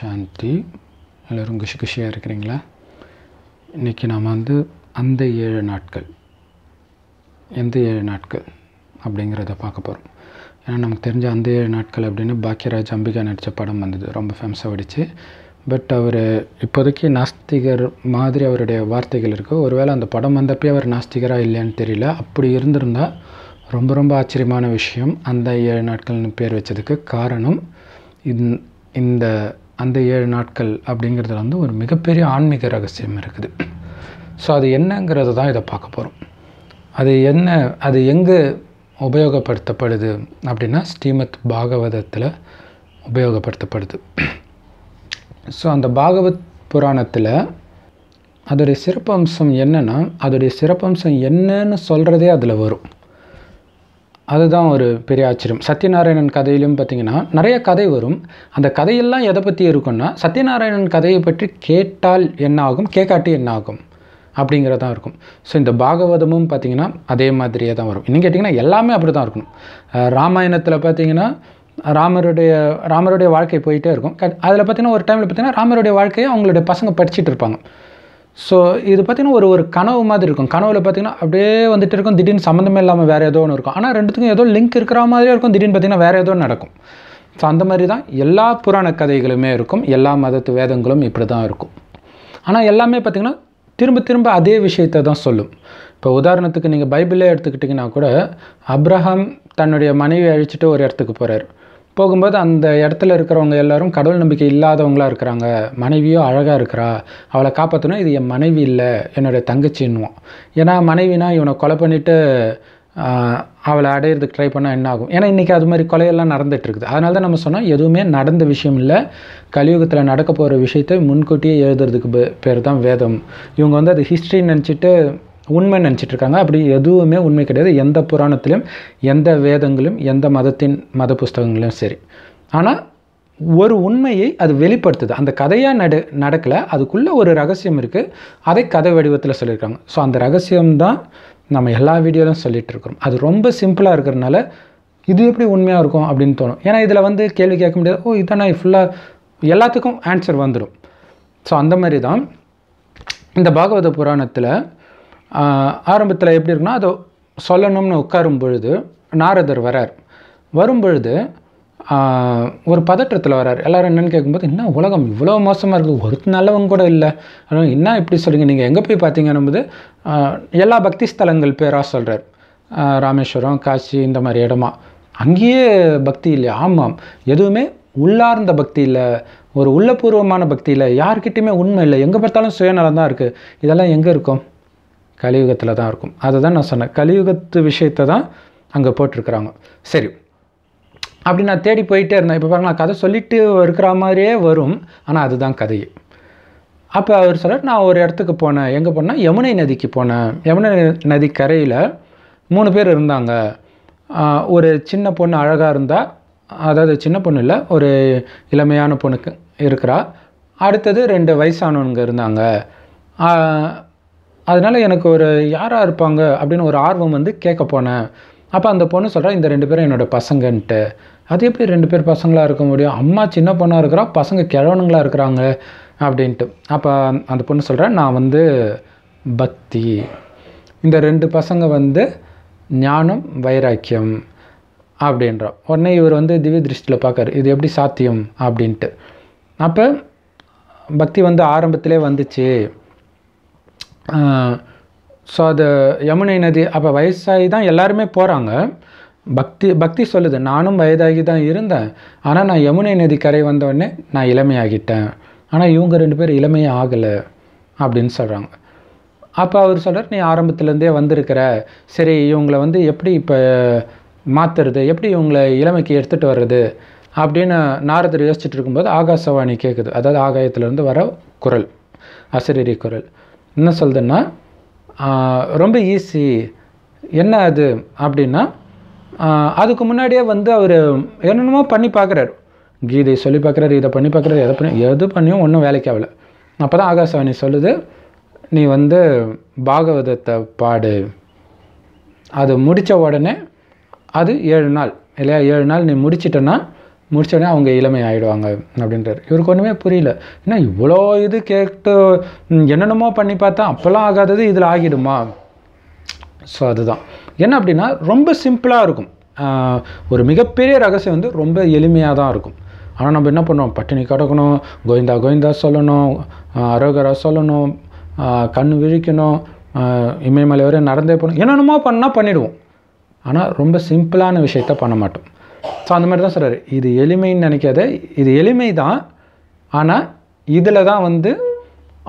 சாந்தி. எல்லோரும் குஷி குஷியாக இருக்கிறீங்களா? இன்றைக்கி நாம் வந்து அந்த ஏழு நாட்கள். எந்த ஏழு நாட்கள் அப்படிங்கிறத பார்க்க போகிறோம் ஏன்னா நமக்கு தெரிஞ்ச அந்த ஏழு நாட்கள் அப்படின்னு பாக்கியராஜ் அம்பிகா நடித்த படம் வந்தது. ரொம்ப ஃபேமஸாக ஓடிச்சு. பட் அவர் இப்போதைக்கு நாஸ்திகர் மாதிரி அவருடைய வார்த்தைகள் இருக்குது ஒருவேளை அந்த படம் வந்தப்பே அவர் நாஸ்திகராக இல்லையான்னு தெரியல. அப்படி இருந்திருந்தால் ரொம்ப ரொம்ப ஆச்சரியமான விஷயம். அந்த ஏழு நாட்கள்னு பேர் வச்சதுக்கு காரணம் இந்- இந்த அந்த ஏழு நாட்கள் அப்படிங்கிறதுல வந்து ஒரு மிகப்பெரிய ஆன்மீக ரகசியம் இருக்குது. ஸோ அது என்னங்கிறத தான் இதை பார்க்க போகிறோம் அது என்ன அது எங்கே உபயோகப்படுத்தப்படுது அப்படின்னா ஸ்ரீமத் பாகவதத்தில் உபயோகப்படுத்தப்படுது. ஸோ அந்த பாகவத் புராணத்தில் அதோடைய சிறப்பம்சம் என்னென்னா அதோடைய சிறப்பம்சம் என்னன்னு சொல்கிறதே அதில் வரும். அதுதான் ஒரு பெரிய ஆச்சரியம். சத்யநாராயணன் கதையிலும் பார்த்தீங்கன்னா நிறைய கதை வரும். அந்த கதையெல்லாம் எதை பற்றி இருக்கும்னா சத்யநாராயணன் கதையை பற்றி கேட்டால் என்ன ஆகும் கேட்காட்டி என்ன ஆகும் அப்படிங்கிறதான் இருக்கும். ஸோ இந்த பாகவதமும் பார்த்தீங்கன்னா அதே மாதிரியே தான் வரும். இன்னும் கேட்டிங்கன்னா எல்லாமே அப்படி தான் இருக்கணும் ராமாயணத்தில் பார்த்தீங்கன்னா ராமருடைய ராமருடைய வாழ்க்கை போயிட்டே இருக்கும். அதில் பார்த்தீங்கன்னா ஒரு டைமில் பார்த்தீங்கன்னா ராமருடைய வாழ்க்கையை அவங்களுடைய பசங்க படிச்சுட்டு இருப்பாங்க. ஸோ இது பார்த்தீங்கன்னா ஒரு ஒரு கனவு மாதிரி இருக்கும். கனவில் பார்த்தீங்கன்னா அப்படியே வந்துட்டு இருக்கும். திடீர்னு சம்மந்தமே இல்லாமல் வேறு ஏதோ ஒன்று இருக்கும். ஆனால் ரெண்டுத்துக்கும் ஏதோ லிங்க் இருக்கிற மாதிரியே இருக்கும். திடீர்னு பார்த்தீங்கன்னா வேறு ஏதோ நடக்கும். ஸோ அந்த மாதிரி தான் எல்லா புராண கதைகளுமே இருக்கும். எல்லா மதத்து வேதங்களும் இப்படி தான் இருக்கும். ஆனால் எல்லாமே பார்த்திங்கன்னா திரும்ப திரும்ப அதே விஷயத்தை தான் சொல்லும். இப்போ உதாரணத்துக்கு நீங்கள் பைபிளே எடுத்துக்கிட்டிங்கன்னா கூட அப்ரஹாம் தன்னுடைய மனைவியை அழிச்சிட்டு ஒரு இடத்துக்கு போகிறார் போகும்போது அந்த இடத்துல இருக்கிறவங்க எல்லாரும் கடவுள் நம்பிக்கை இல்லாதவங்களா இருக்கிறாங்க. மனைவியோ அழகாக இருக்கிறா. அவளை காப்பாற்றணும் இது என் மனைவி இல்லை. என்னுடைய தங்கச்சின்னுவோம் ஏன்னா மனைவினா இவனை கொலை பண்ணிவிட்டு அவளை அடையிறதுக்கு ட்ரை பண்ணால் என்ன ஆகும்? ஏன்னா இன்றைக்கி அது மாதிரி கொலையெல்லாம் நடந்துகிட்ருக்குது இருக்குது அதனால தான் நம்ம சொன்னோம் எதுவுமே நடந்த விஷயம் இல்லை. கலியுகத்தில் நடக்க போகிற விஷயத்தை முன்கூட்டியே எழுதுறதுக்கு பே- பேர் தான் வேதம். இவங்க வந்து அது ஹிஸ்ட்ரின்னு நினச்சிட்டு உண்மை நினச்சிட்டு இருக்காங்க அப்படி எதுவுமே உண்மை கிடையாது. எந்த புராணத்திலும் எந்த வேதங்களும் எந்த மதத்தின் மத புஸ்தகங்களும் சரி. ஆனால் ஒரு உண்மையை அது வெளிப்படுத்துது. அந்த கதையாக நட நடக்கலை. அதுக்குள்ளே ஒரு ரகசியம் இருக்குது அதை கதை வடிவத்தில் சொல்லியிருக்காங்க. ஸோ அந்த ரகசியம்தான் நம்ம எல்லா வீடியோலையும் சொல்லிகிட்டு இருக்கிறோம் அது ரொம்ப சிம்பிளாக இருக்கிறனால இது எப்படி உண்மையாக இருக்கும் அப்படின்னு தோணும். ஏன்னா இதில் வந்து கேள்வி கேட்க முடியாது. ஓ இதானா? ஃபுல்லாக எல்லாத்துக்கும் ஆன்சர் வந்துடும் ஸோ அந்த மாதிரி தான் இந்த பாகவத புராணத்தில் ஆரம்பத்தில் எப்படி இருக்குன்னா அதை சொல்லணும்னு உட்காரும் பொழுது நாரதர் வரார். வரும்பொழுது ஒரு பதற்றத்தில் வரார். எல்லோரும் என்னென்னு கேட்கும்போது என்ன உலகம் இவ்வளோ மோசமாக இருக்குது ஒரு நல்லவங்க கூட இல்லை. அதனால என்ன இப்படி சொல்லுங்க நீங்கள் எங்கே போய் பார்த்தீங்கன்னும் போது எல்லா பக்தி ஸ்தலங்கள் பேராக சொல்கிறார் ராமேஸ்வரம் காசி இந்த மாதிரி இடமா. அங்கேயே பக்தி இல்லை. ஆமாம். எதுவுமே உள்ளார்ந்த பக்தி இல்லை. ஒரு உள்ளபூர்வமான பக்தி இல்லை. யார்கிட்டையுமே உண்மை இல்லை. எங்கே பார்த்தாலும் சுயநலம் தான் இருக்குது இதெல்லாம் எங்கே இருக்கும்? கலியுகத்தில் தான் இருக்கும். அதை தான் நான் சொன்னேன். கலியுகத்து விஷயத்தை தான் அங்கே போட்டிருக்கிறாங்க. சரி. அப்படி நான் தேடி போயிட்டே இருந்தேன். இப்போ பாருங்க நான் கதை சொல்லிட்டு இருக்கிற மாதிரியே வரும். ஆனால் அதுதான் கதையே. அப்போ அவர் சொல்ல நான் ஒரு இடத்துக்கு போனேன். எங்கே போனேன் யமுனை நதிக்கு போனேன். யமுனை நதி கரையில் மூணு பேர் இருந்தாங்க. ஒரு சின்ன பொண்ணு அழகாக இருந்தால் அதாவது சின்ன பொண்ணு இல்லை ஒரு இளமையான பொண்ணுக்கு இருக்கிறா. அடுத்தது ரெண்டு வயசானவங்க இருந்தாங்க. அதனால எனக்கு ஒரு யாராக இருப்பாங்க அப்படின்னு ஒரு ஆர்வம் வந்து கேட்க போனேன். அப்போ அந்த பொண்ணு சொல்கிறா இந்த ரெண்டு பேரும் என்னோட பசங்கன்ட்டு. அது எப்படி ரெண்டு பேர் பசங்களாக இருக்க முடியும்? அம்மா சின்ன பொண்ணாக இருக்கிறா பசங்க கிழவனுங்களா இருக்கிறாங்க? அப்படின்ட்டு. அப்போ அந்த பொண்ணு சொல்கிறேன் நான் வந்து பக்தி. இந்த ரெண்டு பசங்க வந்து ஞானம் வைராக்கியம் அப்படின்றா. உடனே இவர் வந்து திவ்ய திருஷ்டியில் பார்க்காரு இது எப்படி சாத்தியம்? அப்படின்ட்டு. அப்போ பக்தி வந்து ஆரம்பத்திலே வந்துச்சு. ஸோ அது யமுனை நதி அப்போ வயசாகி தான் எல்லாருமே போகிறாங்க பக்தி பக்தி சொல்லுது நானும் வயதாகி தான் இருந்தேன். ஆனால் நான் யமுனை நதி கரை வந்த நான் இளமையாகிட்டேன். ஆனால் இவங்க ரெண்டு பேர் இளமையே ஆகலை அப்படின்னு சொல்கிறாங்க அப்போ அவர் சொல்கிறார் நீ ஆரம்பத்துலேருந்தே வந்திருக்கிற. சரி இவங்களை வந்து எப்படி இப்போ மாற்றுறது எப்படி இவங்களை இளமைக்கு எடுத்துகிட்டு வர்றது? அப்படின்னு நாரதர் யோசிச்சுட்டு இருக்கும்போது ஆகாசவாணி கேட்குது அதாவது ஆகாயத்திலேருந்து வர குரல் அசரீரி குரல். என்ன சொல்லுதுன்னா ரொம்ப ஈஸி என்ன அது? அப்படின்னா அதுக்கு முன்னாடியே வந்து அவர் என்னென்னமோ பண்ணி பார்க்குறாரு. கீதை சொல்லி பார்க்குறாரு இதை பண்ணி பார்க்குறாரு எதை பண்ணி எது பண்ணியும் ஒன்றும் வேலைக்கு ஆகலை. அப்போ தான் ஆகாசவாணி சொல்லுது நீ வந்து பாகவதத்தை பாடு. அது முடித்த உடனே அது ஏழு நாள் இல்லையா? ஏழு நாள் நீ முடிச்சிட்டன்னா முடித்தோடனே அவங்க இளமை ஆகிடுவாங்க அப்படின்றார். இவருக்கு ஒன்றுமே புரியல. ஏன்னா இவ்வளோ இது கேட்டு என்னென்னமோ பண்ணி பார்த்தா அப்போல்லாம் ஆகாதது இதில் ஆகிடுமா? ஸோ அதுதான். என்ன அப்படின்னா ரொம்ப சிம்பிளாக இருக்கும். ஒரு மிகப்பெரிய ரகசியம் வந்து ரொம்ப எளிமையாக தான் இருக்கும். ஆனால் நம்ம என்ன பண்ணுவோம்? பட்டினி கிடக்கணும் கோவிந்தா கோவிந்தா சொல்லணும் அரோகரா சொல்லணும் கண் விழிக்கணும் இமயமலை வரை நடந்தே போகணும். என்னென்னமோ பண்ணால் பண்ணிவிடுவோம் ஆனால் ரொம்ப சிம்பிளான விஷயத்த பண்ண மாட்டோம். ஸோ அந்த மாதிரி தான் சொல்கிறாரு இது எளிமைன்னு நினைக்காத இது எளிமை தான் ஆனால் இதில் தான் வந்து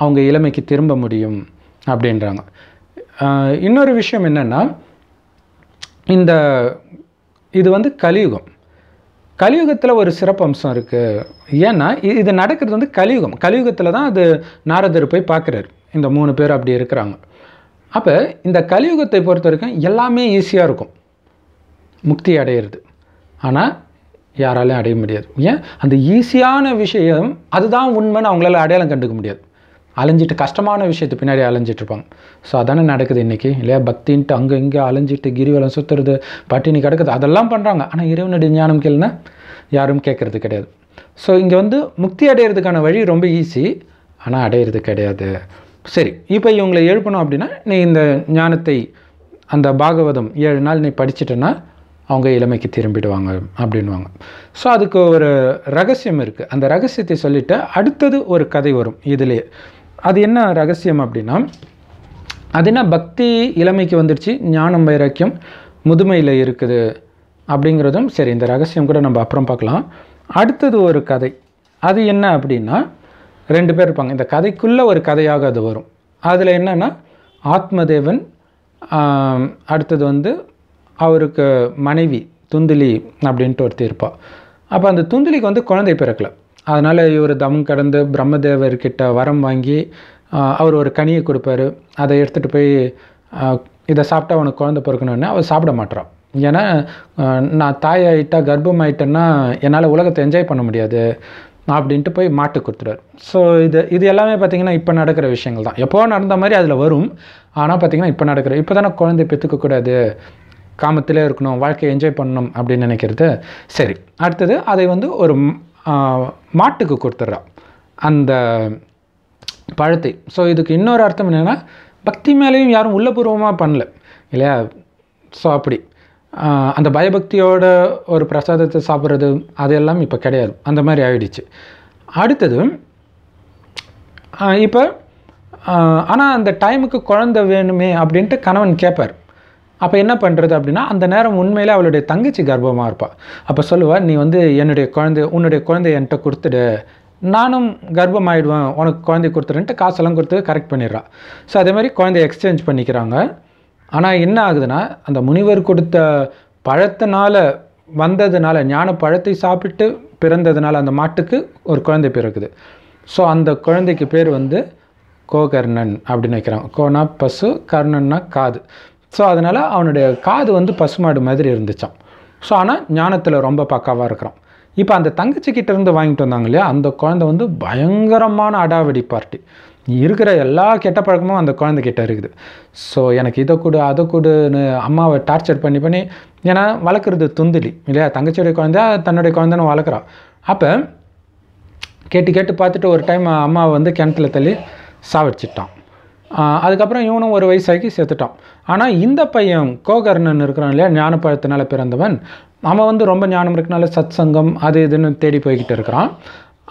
அவங்க இளமைக்கு திரும்ப முடியும் அப்படின்றாங்க. இன்னொரு விஷயம் என்னென்னா இந்த இது வந்து கலியுகம். கலியுகத்தில் ஒரு சிறப்பம்சம் இருக்குது ஏன்னா இது நடக்கிறது வந்து கலியுகம். கலியுகத்தில் தான் அது நாரதர் போய் பார்க்குறாரு. இந்த மூணு பேர் அப்படி இருக்கிறாங்க. அப்போ இந்த கலியுகத்தை பொறுத்த வரைக்கும் எல்லாமே ஈஸியாக இருக்கும். முக்தி அடையிறது. ஆனால் யாராலையும் அடைய முடியாது. ஏன்? அந்த ஈஸியான விஷயம் அதுதான் உண்மைன்னு அவங்களால அடையாளம் கண்டுக்க முடியாது. அலைஞ்சிட்டு கஷ்டமான விஷயத்து பின்னாடி அலைஞ்சிட்டு இருப்பாங்க. ஸோ அதானே நடக்குது இன்றைக்கி இல்லையா பக்தின்ட்டு அங்கே இங்கே அலைஞ்சிட்டு கிரிவலம் சுற்றுறது பட்டினி கிடக்குது அதெல்லாம் பண்ணுறாங்க ஆனால் இறைவனுடைய ஞானம் கேளுனா யாரும் கேட்குறது கிடையாது. ஸோ இங்கே வந்து முக்தி அடையிறதுக்கான வழி ரொம்ப ஈஸி ஆனால் அடையிறது கிடையாது. சரி இப்போ இவங்களை எழுப்பணும் அப்படின்னா நீ இந்த ஞானத்தை அந்த பாகவதம் ஏழு நாள் நீ படிச்சிட்டேன்னா அவங்க இளமைக்கு திரும்பிடுவாங்க அப்படின்வாங்க ஸோ அதுக்கு ஒரு ரகசியம் இருக்குது அந்த ரகசியத்தை சொல்லிவிட்டு அடுத்தது ஒரு கதை வரும் இதுலேயே அது என்ன ரகசியம் அப்படின்னா அது என்ன பக்தி இளமைக்கு வந்துடுச்சு ஞானம் வைராக்கியம் முதுமையில் இருக்குது அப்படிங்கிறதும் சரி இந்த ரகசியம் கூட நம்ம அப்புறம் பார்க்கலாம். அடுத்தது ஒரு கதை. அது என்ன அப்படின்னா ரெண்டு பேர் இருப்பாங்க. இந்த கதைக்குள்ளே ஒரு கதையாக அது வரும். அதில் என்னென்னா ஆத்மதேவன் அடுத்தது வந்து அவருக்கு மனைவி துந்துலி அப்படின்ட்டு ஒருத்தி இருப்பாள் அப்போ அந்த துந்துலிக்கு வந்து குழந்தை பிறக்கல. அதனால் இவர் தம் கடந்து பிரம்மதேவர்கிட்ட வரம் வாங்கி அவர் ஒரு கனியை கொடுப்பாரு. அதை எடுத்துகிட்டு போய் இதை சாப்பிட்டா உனக்கு குழந்தை பிறக்கணுன்னு அவர் சாப்பிட மாட்டான் ஏன்னா நான் தாயாயிட்டா கர்ப்பம் ஆகிட்டேன்னா என்னால் உலகத்தை என்ஜாய் பண்ண முடியாது அப்படின்ட்டு போய் மாட்டு கொடுத்துருவார் ஸோ இது இது எல்லாமே பார்த்தீங்கன்னா இப்போ நடக்கிற விஷயங்கள் தான். எப்போ நடந்த மாதிரி அதில் வரும். ஆனால் பார்த்திங்கன்னா இப்போ நடக்கிற இப்போ தானே குழந்தை பெற்றுக்கக்கூடாது காமத்திலே இருக்கணும் வாழ்க்கையை என்ஜாய் பண்ணணும் அப்படின்னு நினைக்கிறது சரி. அடுத்தது அதை வந்து ஒரு மாட்டுக்கு கொடுத்துட்றா. அந்த பழத்தை. ஸோ இதுக்கு இன்னொரு அர்த்தம் என்னென்னா பக்தி மேலேயும் யாரும் உள்ளபூர்வமாக பண்ணல இல்லையா? ஸோ அப்படி. அந்த பயபக்தியோட ஒரு பிரசாதத்தை சாப்பிட்றது அதெல்லாம் இப்போ கிடையாது. அந்த மாதிரி ஆயிடுச்சு. அடுத்தது இப்போ ஆனால் அந்த டைமுக்கு குழந்தை வேணுமே அப்படின்ட்டு கணவன் கேட்பார் அப்போ என்ன பண்ணுறது அப்படின்னா அந்த நேரம் உண்மையிலே அவளுடைய தங்கச்சி கர்ப்பமாக இருப்பாள் அப்போ சொல்லுவாள் நீ வந்து என்னுடைய குழந்தை உன்னுடைய குழந்தைய என்கிட்ட கொடுத்துடு. நானும் கர்ப்பம் ஆயிடுவேன் உனக்கு குழந்தை கொடுத்துருன்ட்டு காசெல்லாம் கொடுத்து கரெக்ட் பண்ணிடுறான் ஸோ அதே மாதிரி குழந்தைய எக்ஸ்சேஞ்ச் பண்ணிக்கிறாங்க. ஆனால் என்ன ஆகுதுன்னா அந்த முனிவர் கொடுத்த பழத்தினால் வந்ததுனால ஞான பழத்தை சாப்பிட்டு பிறந்ததுனால அந்த மாட்டுக்கு ஒரு குழந்தை பிறக்குது. ஸோ அந்த குழந்தைக்கு பேர் வந்து கோகர்ணன் அப்படின்னு வைக்கிறாங்க. கோனா பசு கர்ணன்னா காது. ஸோ அதனால் அவனுடைய காது வந்து பசுமாடு மாதிரி இருந்துச்சான் ஸோ ஆனால் ஞானத்தில் ரொம்ப பக்காவாக இருக்கிறான். இப்போ அந்த தங்கச்சிக்கிட்ட இருந்து வாங்கிட்டு வந்தாங்க இல்லையா? அந்த குழந்தை வந்து பயங்கரமான அடாவடி பார்ட்டி. இருக்கிற எல்லா கெட்ட பழக்கமும் அந்த குழந்தைகிட்ட இருக்குது. ஸோ எனக்கு இதை கொடு அதை கொடுன்னு அம்மாவை டார்ச்சர் பண்ணி பண்ணி ஏன்னா வளர்க்குறது துந்திலி இல்லையா? தங்கச்சியுடைய குழந்தையா தன்னுடைய குழந்தைன்னு வளர்க்குறான். அப்போ கேட்டு கேட்டு பார்த்துட்டு ஒரு டைம் அம்மாவை வந்து கிணத்துல தள்ளி சாவடிச்சிட்டான். அதுக்கப்புறம் இவனும் ஒரு வயசாகி செத்துட்டான். ஆனால் இந்த பையன் கோகர்ணன் இருக்கிறான் இல்லையா? ஞானப்பழத்தினால பிறந்தவன். அவன் வந்து ரொம்ப ஞானம் இருக்கனால சத் சங்கம் அது இதுன்னு தேடி போய்கிட்டு இருக்கிறான்.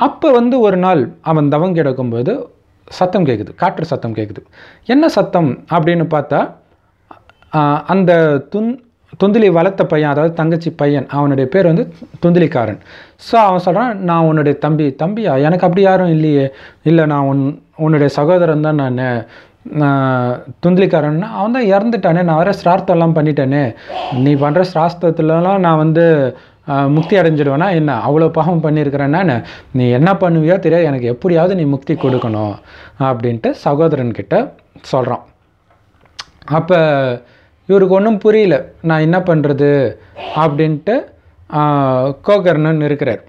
அப்போ வந்து ஒரு நாள் அவன் தவம் கிடக்கும்போது சத்தம் கேட்குது காற்று சத்தம் கேட்குது என்ன சத்தம் அப்படின்னு பார்த்தா அந்த துன் துந்திலி வளர்த்த பையன் அதாவது தங்கச்சி பையன் அவனுடைய பேர் வந்து துந்திலிக்காரன். ஸோ அவன் சொல்கிறான் நான் உன்னுடைய தம்பி தம்பியா? எனக்கு அப்படி யாரும் இல்லையே. இல்லை நான் உன் உன்னுடைய சகோதரன் தான் நான். துந்திலிக்காரன் அவன் தான் இறந்துட்டானே நான் வர சிரார்த்தம்லாம் பண்ணிட்டேனே. நீ பண்ணுற சிராஸ்தத்துலலாம் நான் வந்து முக்தி அடைஞ்சிடுவேனா என்ன? அவ்வளோ பாவம் பண்ணியிருக்கிறேன்னா நீ என்ன பண்ணுவியோ தெரியாது எனக்கு எப்படியாவது நீ முக்தி கொடுக்கணும் அப்படின்ட்டு சகோதரன்கிட்ட சொல்கிறான் அப்போ இவருக்கு ஒன்றும் புரியல. நான் என்ன பண்ணுறது அப்படின்ட்டு கோகர்ணன் இருக்கிறார்.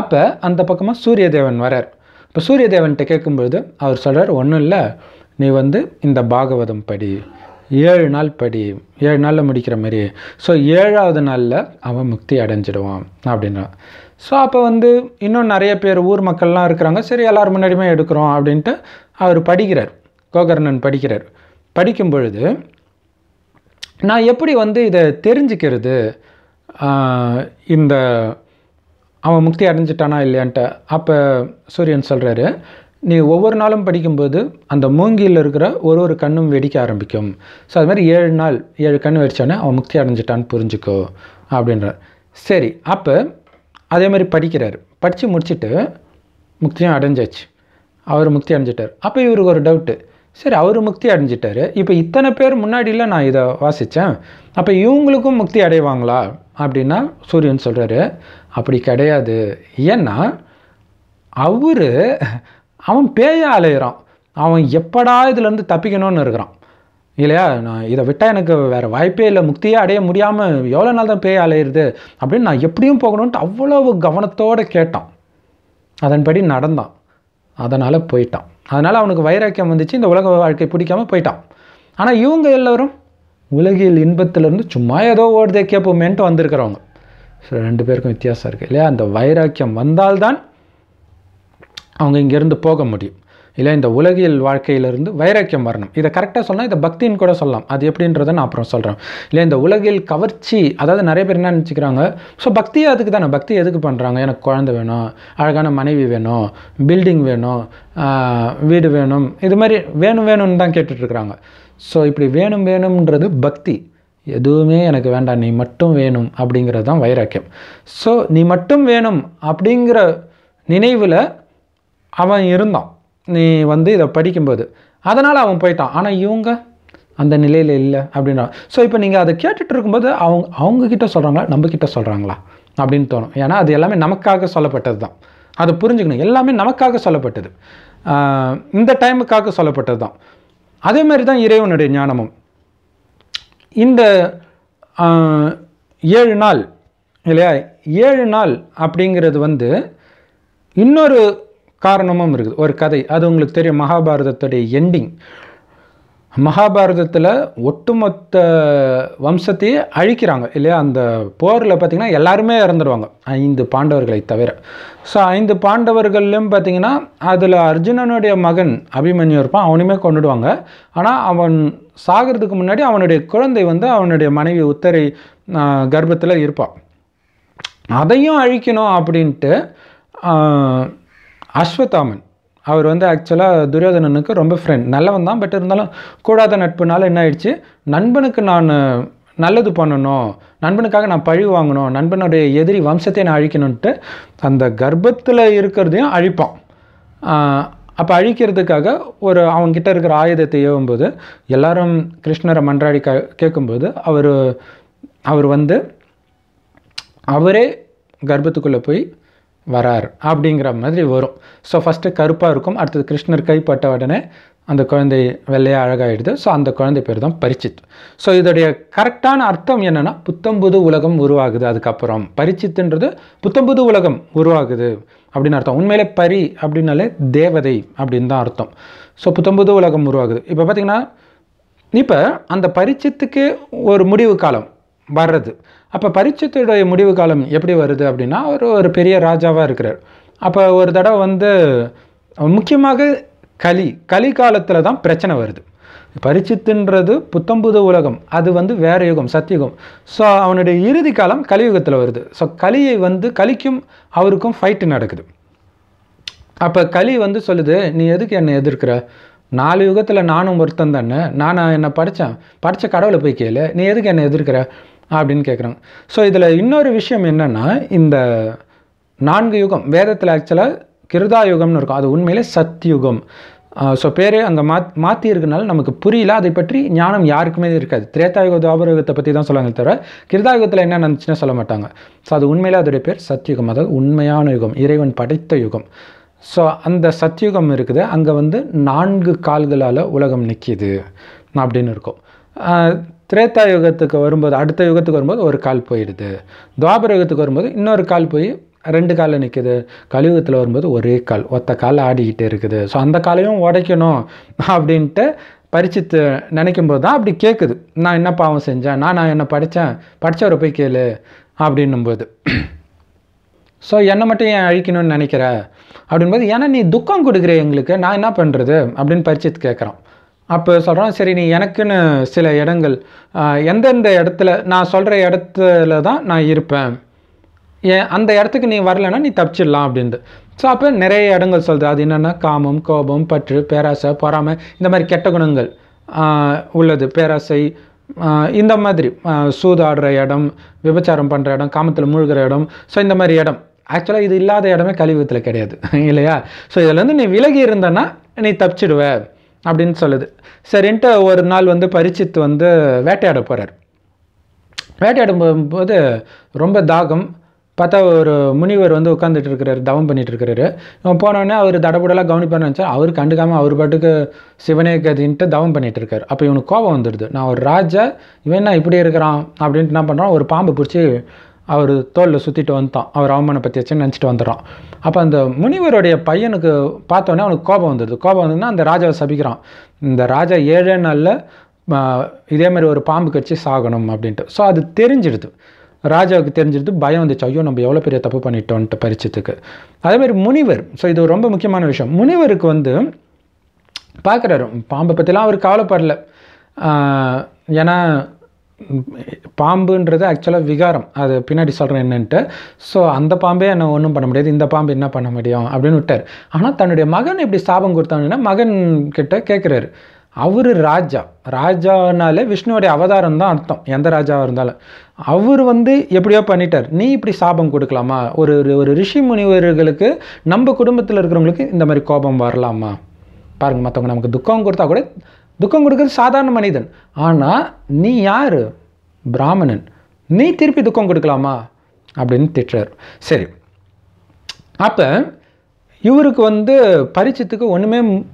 அப்போ அந்த பக்கமாக சூரியதேவன் வரார் இப்போ சூரியதேவன்கிட்ட கேட்கும்பொழுது அவர் சொல்கிறார் ஒன்றும் இல்லை. நீ வந்து இந்த பாகவதம் படி ஏழு நாள் படி ஏழு நாளில் முடிக்கிற மாதிரி ஸோ ஏழாவது நாளில் அவன் முக்தி அடைஞ்சிடுவான் அப்படின்றான் ஸோ அப்போ வந்து இன்னும் நிறைய பேர் ஊர் மக்கள்லாம் இருக்கிறாங்க. சரி எல்லார் முன்னாடியுமே எடுக்கிறோம் அப்படின்ட்டு அவர் படிக்கிறார். கோகர்ணன் படிக்கிறார். படிக்கும் பொழுது நான் எப்படி வந்து இதை தெரிஞ்சுக்கிறது? இந்த அவன் முக்தி அடைஞ்சிட்டானா இல்லையான்ட்டு அப்போ சூரியன் சொல்கிறாரு நீ ஒவ்வொரு நாளும் படிக்கும்போது அந்த மூங்கியில் இருக்கிற ஒரு ஒரு கண்ணும் வெடிக்க ஆரம்பிக்கும். ஸோ அது மாதிரி ஏழு நாள் ஏழு கண் வெடிச்சோடனே அவன் முக்தி அடைஞ்சிட்டான்னு புரிஞ்சுக்கோ அப்படின்றார் சரி அப்போ அதே மாதிரி படிக்கிறார். படித்து முடிச்சுட்டு முக்தியும் அடைஞ்சாச்சு. அவர் முக்தி அடைஞ்சிட்டார். அப்போ இவருக்கு ஒரு டவுட்டு சரி அவர் முக்தி அடைஞ்சிட்டாரு. இப்போ இத்தனை பேர் முன்னாடியில் நான் இதை வாசித்தேன் அப்போ இவங்களுக்கும் முக்தி அடைவாங்களா? அப்படின்னா சூரியன் சொல்கிறாரு அப்படி கிடையாது. ஏன்னா அவர் அவன் பேயா அலையிறான். அவன் எப்படா இதுலேருந்து தப்பிக்கணும்னு இருக்கிறான். இல்லையா? நான் இதை விட்டால் எனக்கு வேறு வாய்ப்பே இல்லை. முக்தியே அடைய முடியாமல் எவ்வளோ நாள் தான் பேய் அலையிறது அப்படின்னு நான் எப்படியும் போகணுன்ட்டு அவ்வளவு கவனத்தோடு கேட்டான். அதன்படி நடந்தான். அதனால் போயிட்டான். அதனால் அவனுக்கு வைராக்கியம் வந்துச்சு. இந்த உலக வாழ்க்கை பிடிக்காமல் போயிட்டான். ஆனால் இவங்க எல்லோரும் உலகில் இன்பத்திலேருந்து சும்மா ஏதோ ஓடுதே கேட்போமேன்ட்டு வந்திருக்கிறவங்க. ஸோ ரெண்டு பேருக்கும் வித்தியாசம் இருக்குது இல்லையா? அந்த வைராக்கியம் வந்தால்தான் அவங்க இங்கேருந்து போக முடியும். இல்லை இந்த உலகியல் வாழ்க்கையிலிருந்து வைராக்கியம் வரணும். இதை கரெக்டாக சொன்னால் இதை பக்தின்னு கூட சொல்லலாம். அது எப்படின்றத நான் அப்புறம் சொல்கிறேன் இல்லை இந்த உலகில் கவர்ச்சி அதாவது நிறைய பேர் என்ன நினச்சிக்கிறாங்க? ஸோ பக்தியே அதுக்கு தானே. பக்தி எதுக்கு பண்ணுறாங்க எனக்கு குழந்தை வேணும் அழகான மனைவி வேணும் பில்டிங் வேணும் வீடு வேணும். இது மாதிரி வேணும் வேணும்னு தான் கேட்டுட்ருக்குறாங்க. ஸோ இப்படி வேணும் வேணும்ன்றது பக்தி. எதுவுமே எனக்கு வேண்டாம். நீ மட்டும் வேணும் அப்படிங்கிறது தான் வைராக்கியம். ஸோ நீ மட்டும் வேணும் அப்படிங்கிற நினைவில் அவன் இருந்தான். நீ வந்து இதை படிக்கும்போது. அதனால் அவன் போயிட்டான். ஆனால் இவங்க அந்த நிலையில் இல்லை அப்படின்றான் ஸோ இப்போ நீங்கள் அதை கேட்டுட்டு இருக்கும்போது அவங்க அவங்கக்கிட்ட சொல்கிறாங்களா நம்மக்கிட்ட சொல்கிறாங்களா அப்படின்னு தோணும். ஏன்னா அது எல்லாமே நமக்காக சொல்லப்பட்டது தான். அதை புரிஞ்சுக்கணும். எல்லாமே நமக்காக சொல்லப்பட்டது. இந்த டைமுக்காக சொல்லப்பட்டது தான். அதே மாதிரி தான் இறைவனுடைய ஞானமும். இந்த ஏழு நாள் இல்லையா? ஏழு நாள் அப்படிங்கிறது வந்து இன்னொரு காரணமும் இருக்குது. ஒரு கதை. அது உங்களுக்கு தெரியும். மகாபாரதத்துடைய எண்டிங் மகாபாரதத்தில் ஒட்டுமொத்த வம்சத்தையே அழிக்கிறாங்க இல்லையா? அந்த போரில் பார்த்திங்கன்னா எல்லாருமே இறந்துடுவாங்க ஐந்து பாண்டவர்களை தவிர. ஸோ ஐந்து பாண்டவர்கள்லையும் பார்த்திங்கன்னா அதில் அர்ஜுனனுடைய மகன் அபிமன்யு இருப்பான். அவனுமே கொண்டுடுவாங்க ஆனால் அவன் சாகிறதுக்கு முன்னாடி அவனுடைய குழந்தை வந்து அவனுடைய மனைவி உத்தரை கர்ப்பத்தில் இருப்பான் அதையும் அழிக்கணும் அப்படின்ட்டு அஸ்வத்தாமன் அவர் வந்து ஆக்சுவலாக துரியோதனனுக்கு ரொம்ப ஃப்ரெண்ட் நல்லவன் தான் பட் இருந்தாலும் கூடாத நட்புனால என்ன ஆயிடுச்சு? நண்பனுக்கு நான் நல்லது பண்ணணும். நண்பனுக்காக நான் பழி வாங்கணும். நண்பனுடைய எதிரி வம்சத்தை நான் அழிக்கணுன்ட்டு அந்த கர்ப்பத்தில் இருக்கிறதையும் அழிப்பான். அப்போ அழிக்கிறதுக்காக ஒரு அவங்ககிட்ட இருக்கிற ஆயுதத்தை ஏவும்போது எல்லாரும் கிருஷ்ணரை மன்றாடி க கேட்கும்போது அவர் அவர் வந்து அவரே கர்ப்பத்துக்குள்ளே போய் வரார் அப்படிங்கிற மாதிரி வரும். ஸோ ஃபஸ்ட்டு கருப்பாக இருக்கும். அடுத்தது கிருஷ்ணர் கைப்பட்ட உடனே அந்த குழந்தை வெள்ளையாக அழகாகிடுது ஸோ அந்த குழந்தை பேர் தான் பரிச்சித். ஸோ இதோடைய கரெக்டான அர்த்தம் என்னென்னா புத்தம்புது உலகம் உருவாகுது அதுக்கப்புறம். பரிச்சித்துன்றது புத்தம்புது உலகம் உருவாகுது அப்படின்னு அர்த்தம். உண்மையிலே பரி அப்படின்னாலே தேவதை அப்படின்னு தான் அர்த்தம். ஸோ புத்தம்புது உலகம் உருவாகுது. இப்போ பார்த்திங்கன்னா இப்போ அந்த பரிச்சத்துக்கு ஒரு முடிவு காலம் வர்றது. அப்போ பரிச்சயத்துடைய முடிவு காலம் எப்படி வருது அப்படின்னா அவர் ஒரு பெரிய ராஜாவாக இருக்கிறார். அப்போ ஒரு தடவை வந்து முக்கியமாக கலி கலி காலத்தில் தான் பிரச்சனை வருது. பரிச்சித்துன்றது புத்தம்புது உலகம் அது வந்து வேற யுகம் சத்தியுகம். ஸோ அவனுடைய இறுதி காலம் கலியுகத்தில் வருது. ஸோ கலியை வந்து கலிக்கும் அவருக்கும் ஃபைட்டு நடக்குது. அப்போ களி வந்து சொல்லுது நீ எதுக்கு என்னை எதிர்க்கிற? நாலு யுகத்தில் நானும் ஒருத்தன் தானே. நான் என்னை படித்தேன் படித்த கடவுளை போய் கேளு. நீ எதுக்கு என்னை எதிர்க்கிற? அப்படின்னு கேட்குறாங்க ஸோ இதில் இன்னொரு விஷயம் என்னென்னா இந்த நான்கு யுகம் வேதத்தில் ஆக்சுவலாக கிருதா யுகம்னு இருக்கும். அது உண்மையிலே சத்யுகம். ஸோ பேரே அங்கே மாத் மாற்றி இருக்கனால நமக்கு புரியல. அதை பற்றி ஞானம் யாருக்குமே இருக்காது. திரேதாயுக துவாபரயுகத்தை பற்றி தான் சொல்லுவாங்க தவிர கிருதாயுகத்தில் என்ன நடந்துச்சுன்னு சொல்ல மாட்டாங்க. ஸோ அது உண்மையிலே அதோடைய பேர் சத்யுகம். அதாவது உண்மையான யுகம் இறைவன் படைத்த யுகம். ஸோ அந்த சத்யுகம் இருக்குது. அங்கே வந்து நான்கு கால்களால் உலகம் நிற்கிது அப்படின்னு இருக்கும். திரேதா யுகத்துக்கு வரும்போது அடுத்த யுகத்துக்கு வரும்போது ஒரு கால் போயிடுது. துவாபர யுகத்துக்கு வரும்போது இன்னொரு கால் போய் ரெண்டு காலில் நிற்குது கலியுகத்தில் வரும்போது ஒரே கால் ஒத்த கால் ஆடிக்கிட்டு இருக்குது. ஸோ அந்த காலையும் உடைக்கணும் அப்படின்ட்டு பரிச்சித்து நினைக்கும் போது தான் அப்படி கேட்குது நான் என்ன பாவம் செஞ்சேன்? நான் நான் என்ன படித்தேன் படித்தவரை போய் கேளு அப்படின்னும்போது. ஸோ என்னை மட்டும் ஏன் அழிக்கணும்னு நினைக்கிற? அப்படின்போது ஏன்னா நீ துக்கம் கொடுக்குற எங்களுக்கு. நான் என்ன பண்ணுறது அப்படின்னு பரிச்சித்து கேட்குறான் அப்போ சொல்கிறான் சரி நீ எனக்குன்னு சில இடங்கள் எந்தெந்த இடத்துல நான் சொல்கிற இடத்துல தான் நான் இருப்பேன். ஏன் அந்த இடத்துக்கு நீ வரலைன்னா நீ தப்பிச்சிடலாம் அப்படின்ட்டு ஸோ அப்போ நிறைய இடங்கள் சொல்லுது அது என்னென்னா காமம் கோபம் பற்று பேராசை பொறாமை இந்த மாதிரி கெட்ட குணங்கள் உள்ளது. பேராசை இந்த மாதிரி சூதாடுற இடம் விபச்சாரம் பண்ணுற இடம் காமத்தில் மூழ்கிற இடம். ஸோ இந்த மாதிரி இடம். ஆக்சுவலாக இது இல்லாத இடமே கலியுகத்தில் கிடையாது இல்லையா? ஸோ இதுலேருந்து நீ விலகி இருந்தன்னா நீ தப்பிச்சிடுவ. அப்படின்னு சொல்லுது. சரின்ட்டு ஒரு நாள் வந்து பரிச்சித் வந்து வேட்டையாட போகிறார் வேட்டையாடும் போது ரொம்ப தாகம். பார்த்தா ஒரு முனிவர் வந்து உட்காந்துட்டு இருக்கிறாரு தவம் பண்ணிட்டு இருக்கிறாரு. இவன் போனோடனே அவர் தடபுடலாக கவனிப்பான்னு நினச்சா அவர் கண்டுக்காமல் அவர் பாட்டுக்கு சிவனே கதின்ட்டு தவம் பண்ணிட்டு இருக்காரு. அப்போ இவனுக்கு கோபம் வந்துடுது நான் ஒரு ராஜா இவன் என்ன இப்படி இருக்கிறான்? அப்படின்ட்டு என்ன பண்ணுறான் ஒரு பாம்பு பிடிச்சி அவர் தோலில் சுற்றிட்டு வந்துட்டான். அவர் அவமானப்பத்தி நினச்சிட்டு வந்துடுறான். அப்போ அந்த முனிவருடைய பையனுக்கு பார்த்தோன்னே அவனுக்கு கோபம் வந்துடுது. கோபம் வந்ததுன்னா அந்த ராஜாவை சபிக்கிறான். இந்த ராஜா ஏழே நாளில் இதே மாதிரி ஒரு பாம்பு கடிச்சு சாகணும் அப்படின்ட்டு. ஸோ அது தெரிஞ்சிடுது. ராஜாவுக்கு தெரிஞ்சிருது பயம் வந்துச்சு. ஐயோ நம்ம எவ்வளோ பெரிய தப்பு பண்ணிட்டோன்ட்டு பரிச்சத்துக்கு. அதேமாதிரி முனிவர். ஸோ இது ரொம்ப முக்கியமான விஷயம். முனிவருக்கு வந்து பார்க்குறாரு. பாம்பை பற்றிலாம் அவர் கவலைப்படல. ஏன்னா பாம்புன்றது ஆக்சுவலாக விகாரம். அது பின்னாடி சொல்கிறேன் என்னன்ட்டு. ஸோ அந்த பாம்பே என்ன ஒன்றும் பண்ண முடியாது. இந்த பாம்பு என்ன பண்ண முடியும்? அப்படின்னு விட்டார். ஆனால் தன்னுடைய மகன் எப்படி சாபம் கொடுத்தாங்கன்னா மகன் கிட்ட கேட்குறாரு அவர் ராஜா. ராஜானாலே விஷ்ணுவோடைய அவதாரம் தான் அர்த்தம். எந்த ராஜாவாக இருந்தாலும். அவர் வந்து எப்படியோ பண்ணிட்டார். நீ இப்படி சாபம் கொடுக்கலாமா? ஒரு ஒரு- ஒரு ரிஷி முனிவர்களுக்கு நம்ம குடும்பத்தில் இருக்கிறவங்களுக்கு இந்த மாதிரி கோபம் வரலாமா? பாருங்கள் மற்றவங்க நமக்கு துக்கம் கொடுத்தா கூட துக்கம் கொடுக்கறது சாதாரண மனிதன். ஆனால் நீ யார்? பிராமணன். நீ திருப்பி துக்கம் கொடுக்கலாமா? அப்படின்னு திட்டுறார். சரி. அப்போ இவருக்கு வந்து பரிச்சத்துக்கு ஒன்றுமே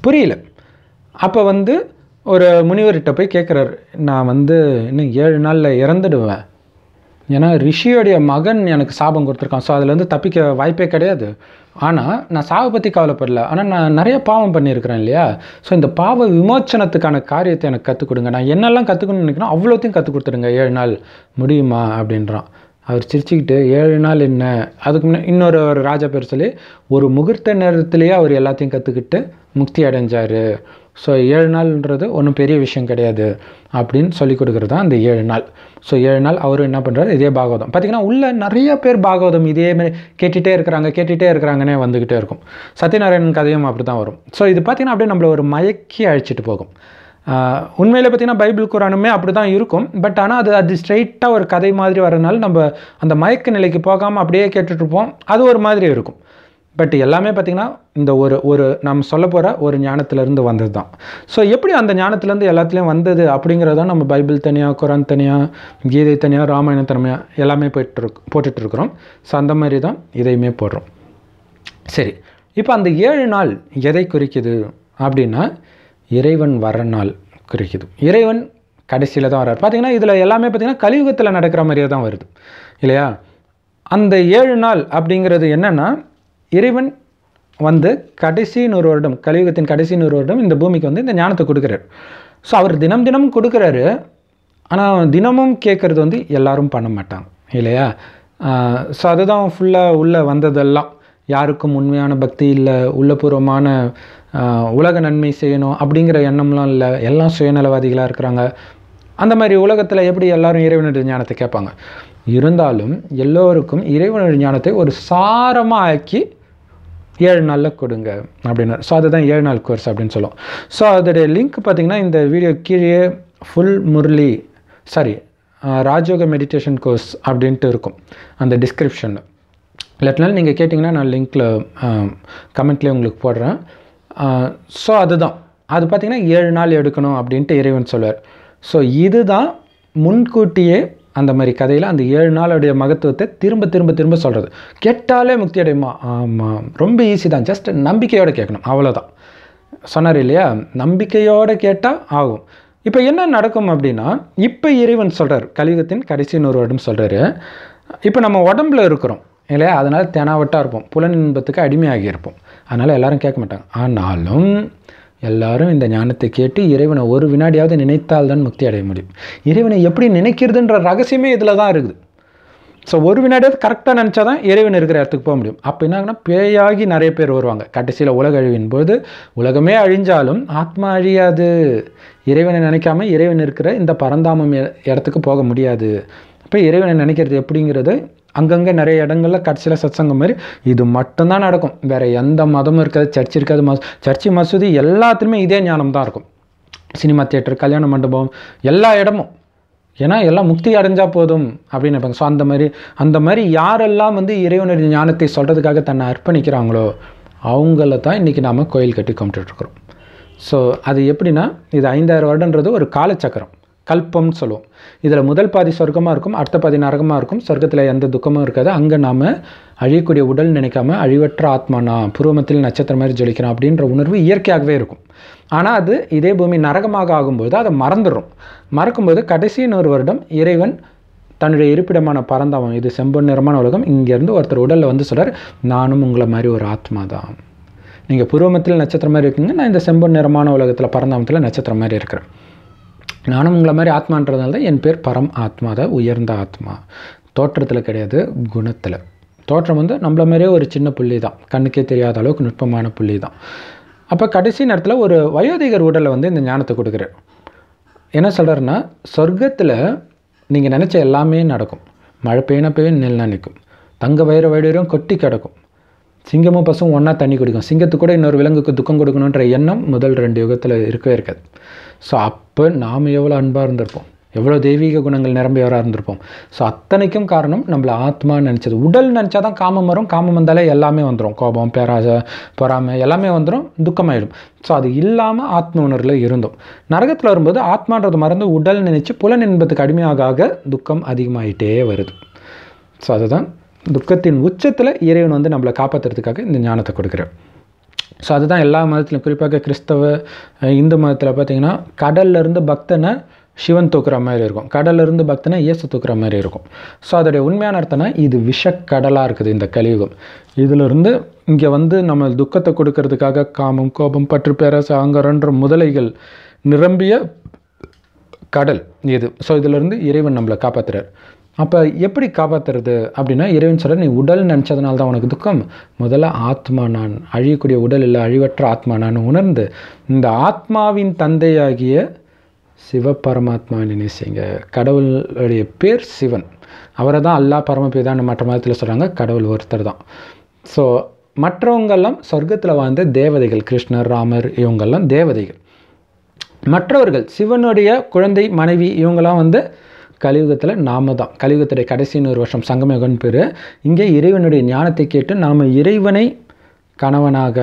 புரியல. அப்போ வந்து ஒரு முனிவர்கிட்ட போய் கேட்குறாரு நான் வந்து இன்னும் ஏழு நாளில் இறந்துடுவேன். ஏன்னா ரிஷியோடைய மகன் எனக்கு சாபம் கொடுத்துருக்கான். ஸோ அதுலேருந்து தப்பிக்க வாய்ப்பே கிடையாது. ஆனால் நான் சாவை பற்றி கவலைப்படல. ஆனால் நான் நிறைய பாவம் பண்ணியிருக்கிறேன் இல்லையா? ஸோ இந்த பாவ விமோச்சனத்துக்கான காரியத்தை எனக்கு கற்றுக் கொடுங்க. நான் என்னெல்லாம் கற்றுக்கணும்னு நினைக்கிறேன் அவ்வளோத்தையும் கற்றுக் கொடுத்துடுங்க. ஏழு நாள் முடியுமா? அப்படின்றான். அவர் சிரிச்சுக்கிட்டு ஏழு நாள் என்ன? அதுக்கு முன்னே இன்னொரு ஒரு ராஜா பேர் சொல்லி ஒரு முகூர்த்த நேரத்திலேயே அவர் எல்லாத்தையும் கற்றுக்கிட்டு முக்தி அடைஞ்சார். ஸோ ஏழு நாள்ன்றது ஒன்றும் பெரிய விஷயம் கிடையாது அப்படின்னு சொல்லி கொடுக்குறது தான் அந்த ஏழு நாள். ஸோ ஏழு நாள் அவரும் என்ன பண்ணுறாரு இதே பாகவதம். பார்த்தீங்கன்னா உள்ளே நிறைய பேர் பாகவதம் இதே மாதிரி கேட்டுகிட்டே இருக்கிறாங்க கேட்டுகிட்டே இருக்கிறாங்கன்னே வந்துக்கிட்டே இருக்கும். சத்யநாராயணன் கதையும் அப்படி தான் வரும். ஸோ இது பார்த்தீங்கன்னா அப்படியே நம்மளை ஒரு மயக்கி அழிச்சிட்டு போகும். உண்மையில் பார்த்திங்கன்னா பார்த்தீங்கன்னா பைபிள் குரானுமே அப்படி தான் இருக்கும். பட் ஆனால் அது அது ஸ்ட்ரைட்டாக ஒரு கதை மாதிரி வரனால நம்ம அந்த மயக்க நிலைக்கு போகாமல் அப்படியே கேட்டுட்ருப்போம் அது ஒரு மாதிரி இருக்கும். பட் எல்லாமே பார்த்திங்கன்னா இந்த ஒரு ஒரு நம்ம சொல்ல போகிற ஒரு ஞானத்திலேருந்து வந்தது தான் ஸோ எப்படி அந்த ஞானத்துலேருந்து எல்லாத்துலேயும் வந்தது அப்படிங்கிறத நம்ம பைபிள் தனியாக குரான் தனியாக கீதை தனியாக ராமாயணம் தனியாக எல்லாமே போயிட்டு போட்டுட்ருக்குறோம் ஸோ அந்த மாதிரி தான் இதையுமே போடுறோம். சரி. இப்போ அந்த ஏழு நாள் எதை குறிக்குது அப்படின்னா இறைவன் வர நாள் குறிக்குது. இறைவன் கடைசியில் தான் வர்றார். பார்த்திங்கன்னா இதில் எல்லாமே பார்த்தீங்கன்னா கலியுகத்தில் நடக்கிற மாதிரியே தான் வருது. இல்லையா? அந்த ஏழு நாள் அப்படிங்கிறது என்னென்னா இறைவன் வந்து கடைசி நூறு வருடம் கலியுகத்தின் கடைசி நூறு வருடம் இந்த பூமிக்கு வந்து இந்த ஞானத்தை கொடுக்குறாரு. ஸோ அவர் தினம் தினமும் கொடுக்குறாரு. ஆனால் தினமும் கேட்குறது வந்து எல்லாரும் பண்ண மாட்டாங்க. இல்லையா? ஸோ அதுதான் ஃபுல்லாக உள்ளே வந்ததெல்லாம். யாருக்கும் உண்மையான பக்தி இல்லை உள்ளபூர்வமான உலக நன்மை செய்யணும் அப்படிங்கிற எண்ணம்லாம் இல்லை. எல்லாம் சுயநலவாதிகளாக இருக்கிறாங்க. அந்த மாதிரி உலகத்தில் எப்படி எல்லாரும் இறைவனுடைய ஞானத்தை கேட்பாங்க? இருந்தாலும் எல்லோருக்கும் இறைவனுடைய ஞானத்தை ஒரு சாரமாக ஆக்கி ஏழு நாளில் கொடுங்க அப்படின்னு. ஸோ அதுதான் ஏழு நாள் கோர்ஸ் அப்படின்னு சொல்லுவோம். ஸோ அதோடைய லிங்க் பார்த்தீங்கன்னா இந்த வீடியோ கீழே ஃபுல் முரளி சாரி ராஜயோக மெடிடேஷன் கோர்ஸ் அப்படின்ட்டு இருக்கும். அந்த டிஸ்கிரிப்ஷனில் இல்லாட்டினாலும் நீங்கள் கேட்டிங்கன்னா நான் லிங்க்கில் கமெண்ட்லேயே உங்களுக்கு போடுறேன். ஸோ அதுதான். அது பார்த்திங்கன்னா ஏழு நாள் எடுக்கணும் அப்படின்ட்டு இறைவன் சொல்வார். ஸோ இதுதான் முன்கூட்டியே அந்த மாதிரி கதையில் அந்த ஏழு நாளுடைய மகத்துவத்தை திரும்ப திரும்ப திரும்ப சொல்கிறது கேட்டாலே முக்தி அடையுமா ஆமாம் ரொம்ப ஈஸி தான். ஜஸ்ட் நம்பிக்கையோடு கேட்கணும். அவ்வளோதான் சொன்னார் இல்லையா? நம்பிக்கையோடு கேட்டால் ஆகும். இப்போ என்ன நடக்கும் அப்படின்னா இப்போ இறைவன் சொல்கிறார் கலியுகத்தின் கடைசி நூறு வருடம் சொல்கிறாரு இப்போ நம்ம உடம்புல இருக்கிறோம் இல்லையா? அதனால் தெனாவட்டாக இருப்போம். புலன் இன்பத்துக்கு அடிமையாகி இருப்போம். அதனால் எல்லோரும் கேட்க மாட்டாங்க. ஆனாலும் எல்லாரும் இந்த ஞானத்தை கேட்டு இறைவனை ஒரு வினாடியாவது நினைத்தால் தான் முக்தி அடைய முடியும். இறைவனை எப்படி நினைக்கிறதுன்ற ரகசியமே இதில் தான் இருக்குது. ஸோ ஒரு வினாடியாவது கரெக்டாக நினச்சா தான் இறைவன் இருக்கிற இடத்துக்கு போக முடியும். அப்போ என்னாங்கன்னா பேயாகி நிறைய பேர் வருவாங்க. கடைசியில் உலக அழிவின் போது உலகமே அழிஞ்சாலும் ஆத்மா அழியாது. இறைவனை நினைக்காம இறைவன் இருக்கிற இந்த பரந்தாமம் இடத்துக்கு போக முடியாது. அப்போ இறைவனை நினைக்கிறது எப்படிங்கிறது அங்கங்கே நிறைய இடங்கள்ல கடைசியில் சத்சங்கம் மாதிரி இது மட்டும்தான் நடக்கும். வேறு எந்த மதமும் இருக்காது சர்ச் இருக்காது மஸ் சர்ச்சு மசூதி எல்லாத்துலேயுமே இதே ஞானம் தான் இருக்கும். சினிமா தியேட்டர் கல்யாண மண்டபம் எல்லா இடமும். ஏன்னா எல்லாம் முக்தி அடைஞ்சா போதும் அப்படின்னு நினைப்பாங்க. ஸோ அந்த மாதிரி அந்த மாதிரி யாரெல்லாம் வந்து இறைவனுடைய ஞானத்தை சொல்கிறதுக்காக தன்னை அர்ப்பணிக்கிறாங்களோ அவங்கள தான் இன்றைக்கி நாம் கோயில் கட்டி கும்பிட்டுட்ருக்குறோம் ஸோ அது எப்படின்னா இது ஐந்தாயிரம் வருடன்றது ஒரு காலச்சக்கரம். கல்பம்னு சொல்லுவோம். இதில் முதல் பாதி சொர்க்கமாக இருக்கும் அடுத்த பாதி நரகமாக இருக்கும். சொர்க்கத்தில் எந்த துக்கமும் இருக்காது. அங்கே நாம் அழியக்கூடிய உடல் நினைக்காம அழிவற்ற ஆத்மானா புருவமத்தில் நட்சத்திரம் மாதிரி ஜொலிக்கிறோம் அப்படின்ற உணர்வு இயற்கையாகவே இருக்கும். ஆனால் அது இதே பூமி நரகமாக ஆகும்போது அதை மறந்துடும் மறக்கும்போது கடைசி நூறு வருடம் இறைவன் தன்னுடைய இருப்பிடமான பரந்தவன் இது செம்பொன் நிறமான உலகம் இங்கேருந்து ஒருத்தர் உடலில் வந்து சொல்கிறார் நானும் உங்களை மாதிரி ஒரு ஆத்மா தான். நீங்கள் புருவமத்தில் நட்சத்திரம் மாதிரி இருக்கீங்க நான் இந்த செம்பொன் நிறமான உலகத்தில் பரந்தாமத்தில் நட்சத்திரம் மாதிரி இருக்கிறேன். நானும் உங்களை மாதிரி ஆத்மான்றதுனால தான் என் பேர் பரம் ஆத்மா தான் உயர்ந்த ஆத்மா. தோற்றத்தில் கிடையாது குணத்தில். தோற்றம் வந்து நம்மள மாதிரியே ஒரு சின்ன புள்ளி தான். கண்ணுக்கே தெரியாத அளவுக்கு நுட்பமான புள்ளி தான். அப்போ கடைசி நேரத்தில் ஒரு வயோதிகர் உடலை வந்து இந்த ஞானத்தை கொடுக்குறார். என்ன சொல்கிறாருன்னா சொர்க்கத்தில் நீங்கள் நினச்ச எல்லாமே நடக்கும். மழை பெய்யினா பெய்யும் நெல்னா நிற்கும். தங்க வயிறு வயிறும் கொட்டி கிடக்கும். சிங்கமும் பசும் ஒன்றா தண்ணி குடிக்கும். சிங்கத்துக்கு கூட இன்னொரு விலங்குக்கு துக்கம் கொடுக்கணுன்ற எண்ணம் முதல் ரெண்டு யுகத்தில் இருக்கவே இருக்காது. ஸோ அப்போ நாம் எவ்வளோ அன்பாக இருந்திருப்போம்? எவ்வளோ தெய்வீக குணங்கள் நிரம்பியவராக இருந்திருப்போம்? ஸோ அத்தனைக்கும் காரணம் நம்மளை ஆத்மான்னு நினச்சது. உடல் நினச்சா தான் காமம் வரும். காமம் வந்தாலே எல்லாமே வந்துடும் கோபம் பேராசை பொறாமை எல்லாமே வந்துடும் துக்கமாயிடும். ஸோ அது இல்லாமல் ஆத்ம உணர்வில் இருந்தோம். நரகத்தில் வரும்போது ஆத்மான்றது மறந்து உடல் நினச்சி புலன் இன்பத்துக்கு அடிமையாக ஆக துக்கம் அதிகமாகிட்டே வருது. ஸோ அதுதான் துக்கத்தின் உச்சத்தில் இறைவன் வந்து நம்மளை காப்பாற்றுறதுக்காக இந்த ஞானத்தை கொடுக்குறேன் ஸோ அதுதான் எல்லா மதத்திலும். குறிப்பாக கிறிஸ்தவ இந்து மதத்தில் பார்த்திங்கன்னா கடல்லேருந்து பக்தனை சிவன் தூக்குற மாதிரி இருக்கும். கடல்லேருந்து பக்தனை இயேசு தூக்குற மாதிரி இருக்கும். ஸோ அதோடைய உண்மையான அர்த்தம்னா இது விஷக்கடலாக இருக்குது இந்த கலியுகம். இதிலிருந்து இங்கே வந்து நம்ம துக்கத்தை கொடுக்கறதுக்காக காமம் கோபம் பற்று பேராசை அங்கரன்ற முதலைகள் நிரம்பிய கடல் இது. ஸோ இதிலிருந்து இறைவன் நம்மளை காப்பாற்றுறார் அப்போ எப்படி காப்பாற்றுறது அப்படின்னா இறைவன் சொல்ற நீ உடல் நினச்சதுனால தான் உனக்கு துக்கம். முதல்ல ஆத்மா நான் அழியக்கூடிய உடல் இல்லை அழிவற்ற ஆத்மா நான் உணர்ந்து இந்த ஆத்மாவின் தந்தையாகிய சிவபரமாத்மாவை நினைச்சிங்க கடவுளுடைய பேர் சிவன். அவரை தான் அல்லாஹ் பரமபிதான்னு மற்ற மதத்தில் சொல்கிறாங்க கடவுள் ஒருத்தர் தான். ஸோ மற்றவங்கெல்லாம் சொர்க்கத்தில் வாழ்ந்த தேவதைகள் கிருஷ்ணர் ராமர் இவங்கெல்லாம் தேவதைகள். மற்றவர்கள் சிவனுடைய குழந்தை மனைவி இவங்கெல்லாம் வந்து கலியுகத்தில் நாம தான். கலியுகத்துடைய கடைசி நூறு வருஷம் சங்கமயுகன் பேர். இங்கே இறைவனுடைய ஞானத்தை கேட்டு நாம் இறைவனை கணவனாக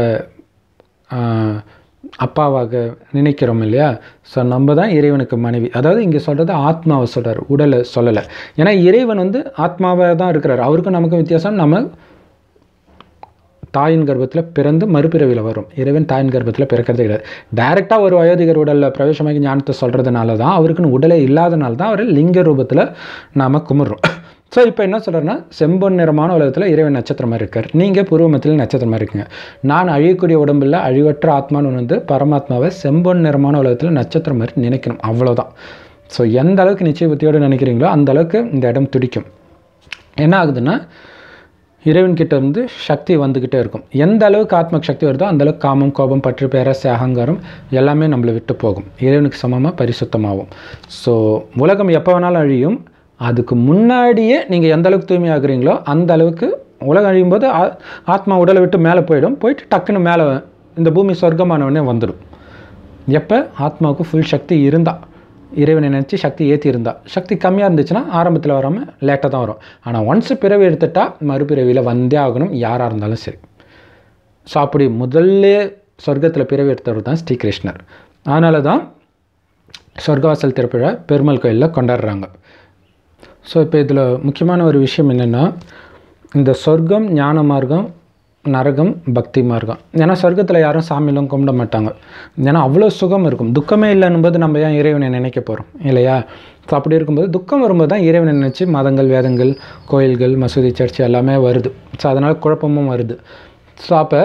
அப்பாவாக நினைக்கிறோம் இல்லையா? ஸோ நம்ம தான் இறைவனுக்கு மனைவி. அதாவது இங்கே சொல்கிறது ஆத்மாவை சொல்கிறார் உடலை சொல்லலை. ஏன்னா இறைவன் வந்து ஆத்மாவாக தான் இருக்கிறார். அவருக்கும் நமக்கும் வித்தியாசம் நம்ம தாயின் கர்ப்பத்தில் பிறந்து மறுபிறவியில் வரும். இறைவன் தாயின் கர்ப்பத்தில் பிறக்கிறது கிடையாது. டைரெக்டாக ஒரு வயோதிகர் உடலில் பிரவேசமாகி ஞானத்தை சொல்கிறதுனால தான் அவருக்குன்னு உடலே இல்லாதனால தான் அவர் லிங்க ரூபத்தில் நாம் கும்பிட்றோம் ஸோ இப்போ என்ன சொல்கிறேன்னா செம்பொன் நிறமான உலகத்தில் இறைவன் நட்சத்திரமாக இருக்கார். நீங்கள் பூர்வமத்தில் நட்சத்திரமாக இருக்கீங்க. நான் அழியக்கூடிய உடம்பில் அழிவற்ற ஆத்மான்னு வந்து பரமாத்மாவை செம்பொன் நிறமான உலகத்தில் நட்சத்திரம் மாதிரி நினைக்கணும். அவ்வளோதான் ஸோ எந்த அளவுக்கு நிச்சய புத்தியோடு நினைக்கிறீங்களோ அந்த அளவுக்கு இந்த இடம் துடிக்கும். என்ன ஆகுதுன்னா இறைவன்கிட்ட இருந்து சக்தி வந்துக்கிட்டே இருக்கும். எந்த அளவுக்கு ஆத்மக் சக்தி வருதோ அந்தளவுக்கு காமம் கோபம் பற்று பேராசை அகங்காரம் எல்லாமே நம்மளை விட்டு போகும். இறைவனுக்கு சமமாக பரிசுத்தமாகும் ஸோ உலகம் எப்போ வேணாலும் அழியும். அதுக்கு முன்னாடியே நீங்கள் எந்த அளவுக்கு தூய்மையாகிறீங்களோ அந்த அளவுக்கு உலகம் அழியும் போது ஆ- ஆத்மா உடலை விட்டு மேலே போயிடும். போயிட்டு டக்குன்னு மேலே இந்த பூமி சொர்க்கமானவனே வந்துடும். எப்போ? ஆத்மாவுக்கு ஃபுல் சக்தி இருந்தால் இறைவனை நினச்சி சக்தி ஏற்றி சக்தி கம்மியாக இருந்துச்சுன்னா ஆரம்பத்தில் வராமல் லேட்டாக தான் வரும். ஆனால் ஒன்ஸ் பிறவி எடுத்துட்டால் மறுபிறவியில் வந்தே ஆகணும் யாராக இருந்தாலும் சரி. ஸோ அப்படி முதல்ல சொர்க்கத்தில் பிறவி எடுத்தவர் தான் ஸ்ரீகிருஷ்ணர். அதனால தான் சொர்க்கவாசல் திருப்பிழா பெருமாள் கோயிலில் கொண்டாடுறாங்க. ஸோ இப்போ இதில் முக்கியமான ஒரு விஷயம் என்னென்னா இந்த சொர்க்கம் ஞான மார்க்கம் நரகம் பக்தி மார்க்கம். ஏன்னா சொர்க்கத்தில் யாரும் சாமியெல்லாம் கும்பிட மாட்டாங்க. ஏன்னா அவ்வளோ சுகம் இருக்கும். துக்கமே இல்லைன்னும் போது நம்ம ஏன் இறைவனை நினைக்க போகிறோம் இல்லையா? ஸோ அப்படி இருக்கும்போது துக்கம் வரும்போது தான் இறைவனை நினச்சி மதங்கள் வேதங்கள் கோயில்கள் மசூதி சர்ச் எல்லாமே வருது. ஸோ அதனால் குழப்பமும் வருது. ஸோ அப்போ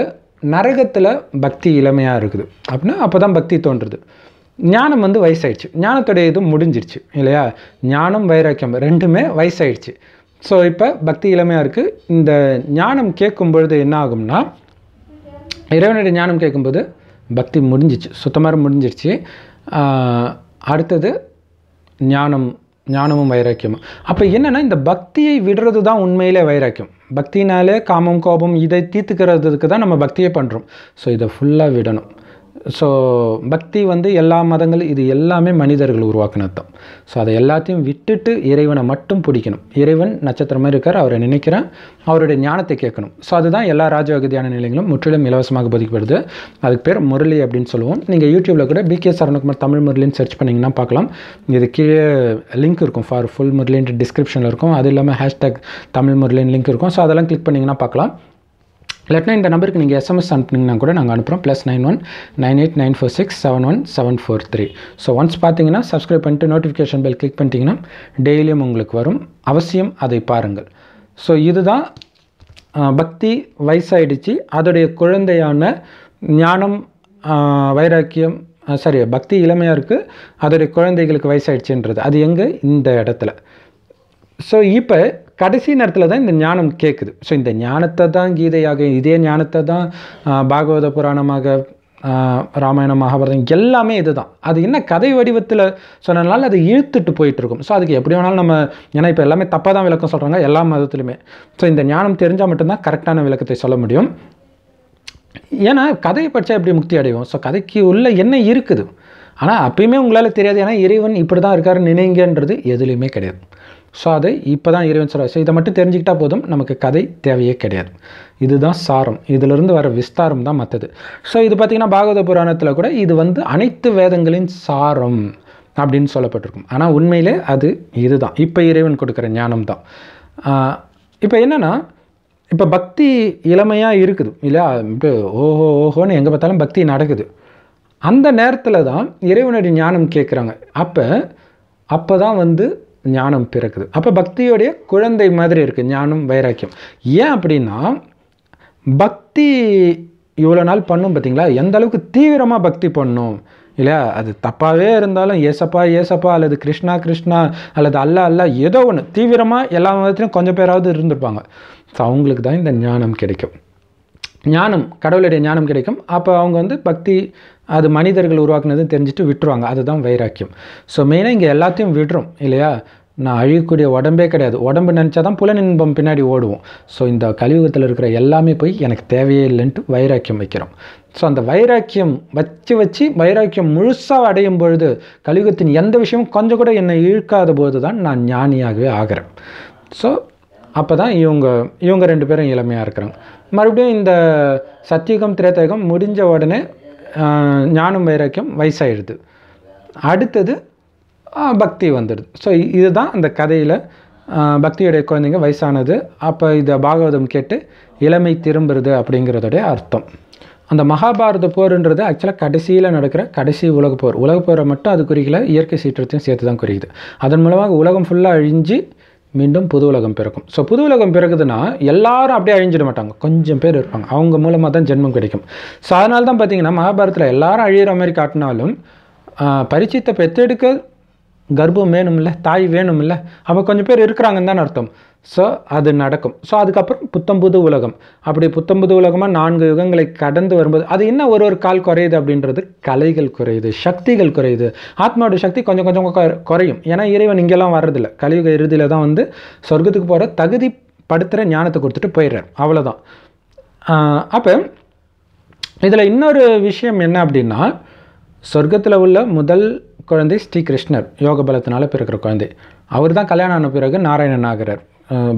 நரகத்தில் பக்தி இளமையாக இருக்குது. அப்படின்னா அப்போ தான் பக்தி தோன்றுது. ஞானம் வந்து வயசாயிடுச்சு. ஞானத்துடைய இது முடிஞ்சிருச்சு. இல்லையா? ஞானம் வைராக்கியம் ரெண்டுமே வயசாயிடுச்சு. ஸோ இப்போ பக்தி இளமையாக இருக்குது இந்த ஞானம் கேட்கும் பொழுது என்ன ஆகும்னா இறைவனுடைய ஞானம் கேட்கும்போது பக்தி முடிஞ்சிச்சு. சுத்தமாக முடிஞ்சிருச்சு. அடுத்தது ஞானம் ஞானமும் வைராக்கியமும். அப்போ என்னென்னா இந்த பக்தியை விடுறது தான் உண்மையிலே வைராக்கியம். பக்தினாலே காமம் கோபம் இதை தீர்த்துக்கிறதுக்கு தான் நம்ம பக்தியே பண்ணுறோம் ஸோ இதை ஃபுல்லாக விடணும். ஸோ பக்தி வந்து எல்லா மதங்களும் இது எல்லாமே மனிதர்கள் உருவாக்குனது தான். ஸோ அதை எல்லாத்தையும் விட்டுட்டு இறைவனை மட்டும் பிடிக்கணும். இறைவன் நட்சத்திரமாக இருக்கார் அவரை நினைக்கிறேன். அவருடைய ஞானத்தை கேட்கணும். ஸோ அதுதான் எல்லா ராஜயோக தியான நிலைகளும் முற்றிலும் இலவசமாக பதிக்கப்படுது. அதுக்கு பேர் முரளி அப்படின்னு சொல்லுவோம். நீங்கள் யூடியூப்பில் கூட பிகே சரணகுமார் தமிழ் முரளின்னு சர்ச் பண்ணிங்கன்னா பார்க்கலாம். இது கீழே லிங்க் இருக்கும். ஃபார் ஃபுல் முரளின்ட்டு டிஸ்கிரிப்ஷனில் இருக்கும். அது இல்லாமல் ஹேஷ்டேக் தமிழ் முரளின்னு லிங்க் இருக்கும். ஸோ அதெல்லாம் கிளிக் பண்ணிங்கன்னா பார்க்கலாம். இல்லாட்டினா இந்த நம்பருக்கு நீங்கள் எஸ்எம்எஸ் அனுப்புனீங்கன்னா கூட நாங்கள் அனுப்புகிறோம் plus nine one nine eight nine four six seven one seven four three so once பார்த்தீங்கன்னா சப்ஸ்கிரைப் பண்ணிட்டு நோட்டிஃபிகேஷன் பெல் கிளிக் பண்ணிட்டீங்கன்னா டெய்லியும் உங்களுக்கு வரும். அவசியம் அதை பாருங்கள். ஸோ இதுதான் பக்தி வயசாயிடுச்சு. அதோடைய குழந்தையான ஞானம் வைராக்கியம் சாரி பக்தி இளமையாக இருக்குது அதோடைய குழந்தைகளுக்கு வயசாயிடுச்சுன்றது. அது எங்கே? இந்த இடத்துல. ஸோ இப்போ கடைசி நேரத்தில் தான் இந்த ஞானம் கேட்குது ஸோ இந்த ஞானத்தை தான் கீதையாக இதே ஞானத்தை தான் பாகவத புராணமாக ராமாயணம் மகாபாரதம் எல்லாமே இதுதான். அது என்ன கதை வடிவத்தில் சொன்னதுனால அது இழுத்துட்டு போயிட்டு இருக்கும் ஸோ அதுக்கு எப்படி வேணாலும் நம்ம ஏன்னா இப்போ எல்லாமே தப்பாக தான் விளக்கம் சொல்கிறாங்க எல்லா மதத்துலையுமே ஸோ இந்த ஞானம் தெரிஞ்சால் மட்டும்தான் கரெக்டான விளக்கத்தை சொல்ல முடியும். ஏன்னா கதையை படித்தா எப்படி முக்தி அடைவோம்? ஸோ கதைக்கு உள்ள என்ன இருக்குது? ஆனால் அப்பயுமே உங்களால் தெரியாது. ஏன்னா இறைவன் இப்படி தான் இருக்காரு நினைங்கன்றது எதுலேயுமே கிடையாது. ஸோ அதை இப்போ தான் இறைவன் சொல்கிறார் ஸோ இதை மட்டும் தெரிஞ்சுக்கிட்டா போதும் நமக்கு கதை தேவையே கிடையாது. இதுதான் சாரம். இதிலிருந்து வர விஸ்தாரம் தான் மற்றது. ஸோ இது பார்த்திங்கன்னா பாகவத புராணத்தில் கூட இது வந்து அனைத்து வேதங்களின் சாரம் அப்படின்னு சொல்லப்பட்டிருக்கும். ஆனால் உண்மையிலே அது இதுதான். இப்போ இறைவன் கொடுக்குற ஞானம் தான். இப்போ என்னென்னா இப்போ பக்தி இளமையாக இருக்குது. இல்லையா? இப்போ ஓஹோ ஓஹோன்னு எங்கே பார்த்தாலும் பக்தி நடக்குது. அந்த நேரத்தில் தான் இறைவனுடைய ஞானம் கேட்குறாங்க அப்போ அப்போ தான் வந்து ஞானம் பிறக்குது. அப்போ பக்தியோடைய குழந்தை மாதிரி இருக்குது ஞானம் வைராக்கியம். ஏன் அப்படின்னா பக்தி இவ்வளோ நாள் பண்ணும் பார்த்தீங்களா எந்த அளவுக்கு தீவிரமாக பக்தி பண்ணும்? இல்லையா? அது தப்பாகவே இருந்தாலும் ஏசப்பா ஏசப்பா அல்லது கிருஷ்ணா கிருஷ்ணா அல்லது அல்ல அல்லா ஏதோ ஒன்று தீவிரமாக எல்லா மதத்துலையும் கொஞ்சம் பேராவது இருந்திருப்பாங்க. ஸோ அவங்களுக்கு தான் இந்த ஞானம் கிடைக்கும். ஞானம் கடவுளுடைய ஞானம் கிடைக்கும். அப்போ அவங்க வந்து பக்தி அது மனிதர்கள் உருவாக்குனதுன்னு தெரிஞ்சுட்டு விட்டுருவாங்க. அதுதான் வைராக்கியம். ஸோ மெயினாக இங்கே எல்லாத்தையும் விடுறோம் இல்லையா? நான் அழியக்கூடிய உடம்பே கிடையாது. உடம்பு நினச்சா தான் புலனின்பம் பின்னாடி ஓடுவோம். ஸோ இந்த கலியுகத்தில் இருக்கிற எல்லாமே போய் எனக்கு தேவையே இல்லைன்ட்டு வைராக்கியம் வைக்கிறோம். ஸோ அந்த வைராக்கியம் வச்சு வச்சு வைராக்கியம் முழுசாக அடையும் பொழுது கலியுகத்தின் எந்த விஷயமும் கொஞ்சம் கூட என்னை இழுக்காத போது தான் நான் ஞானியாகவே ஆகிறேன். ஸோ அப்போ தான் இவங்க இவங்க ரெண்டு பேரும் இளமையாக இருக்கிறாங்க. மறுபடியும் இந்த சத்தியுகம் திரேத்தயுகம் முடிஞ்ச உடனே ஞானம் வைராக்கியம் வயசாயிடுது. அடுத்தது பக்தி வந்துடுது. ஸோ இதுதான் அந்த கதையில் பக்தியுடைய குழந்தைங்க வயசானது. அப்போ இதை பாகவதம் கேட்டு இளமை திரும்புறது அப்படிங்கிறதுடைய அர்த்தம். அந்த மகாபாரத போருன்றது ஆக்சுவலாக கடைசியில் நடக்கிற கடைசி உலக போர். உலக போரை மட்டும் அது குறிக்கல இயற்கை சீற்றத்தையும் சேர்த்து தான் குறிக்குது. அதன் மூலமாக உலகம் ஃபுல்லாக அழிஞ்சு மீண்டும் புது உலகம் பிறக்கும். ஸோ புது உலகம் பிறகுதுன்னா எல்லாரும் அப்படியே அழிஞ்சிட மாட்டாங்க. கொஞ்சம் பேர் இருப்பாங்க. அவங்க மூலமாக தான் ஜென்மம் கிடைக்கும். ஸோ அதனால தான் பார்த்தீங்கன்னா மகாபாரதத்தில் எல்லாரும் அழியிற மாதிரி காட்டினாலும் பரிச்சயத்தை பெற்றெடுக்க கர்ப்பம் வேணும்ல தாய் வேணும்ல அப்போ கொஞ்சம் பேர் இருக்கிறாங்கன்னு தான் அர்த்தம். ஸோ அது நடக்கும். ஸோ அதுக்கப்புறம் புத்தம்புது உலகம். அப்படி புத்தம்புது உலகமாக நான்கு யுகங்களை கடந்து வரும்போது அது என்ன ஒரு ஒரு கால் குறையுது அப்படின்றது? கலைகள் குறையுது சக்திகள் குறையுது. ஆத்மாவோட சக்தி கொஞ்சம் கொஞ்சம் குறை- குறையும். ஏன்னா இறைவன் இங்கெல்லாம் வர்றதில்ல. கலியுக இறுதியில் தான் வந்து சொர்க்கத்துக்கு போகிற தகுதி படுத்துகிற ஞானத்தை கொடுத்துட்டு போயிடுறார். அவ்வளோதான் அப்போ இதில் இன்னொரு விஷயம் என்ன அப்படின்னா சொர்க்கத்தில் உள்ள முதல் குழந்தை ஸ்ரீகிருஷ்ணர் யோக பலத்தினால பிறக்கிற குழந்தை. அவர் தான் கல்யாணம் ஆன பிறகு நாராயணன் ஆகிறார்.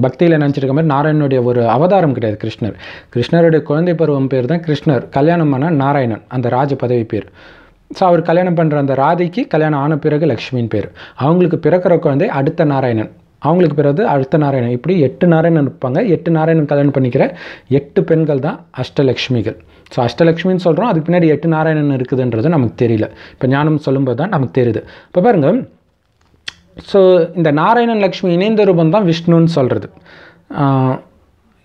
பக்தியில் நினச்சிருக்க மாதிரி நாராயணனுடைய ஒரு அவதாரம் கிடையாது கிருஷ்ணர். கிருஷ்ணருடைய குழந்தை பருவம் பேர் தான் கிருஷ்ணர். கல்யாணம் பண்ண நாராயணன் அந்த ராஜ பதவி பேர். ஸோ அவர் கல்யாணம் பண்ணுற அந்த ராதைக்கு கல்யாணம் ஆன பிறகு லக்ஷ்மின் பேர். அவங்களுக்கு பிறக்கிற குழந்தை அடுத்த நாராயணன். அவங்களுக்கு பிறகு அடுத்த நாராயணன். இப்படி எட்டு நாராயணன் இருப்பாங்க. எட்டு நாராயணன் கல்யாணம் பண்ணிக்கிற எட்டு பெண்கள் தான் அஷ்டலக்ஷ்மிகள். ஸோ அஷ்டலக்ஷ்மின்னு சொல்கிறோம் அதுக்கு பின்னாடி எட்டு நாராயணன் இருக்குதுன்றது நமக்கு தெரியல. இப்போ ஞானம் சொல்லும்போது தான் நமக்கு தெரியுது. இப்போ பாருங்கள் ஸோ இந்த நாராயணன் லக்ஷ்மி இணைந்த ரூபம் தான் விஷ்ணுன்னு சொல்கிறது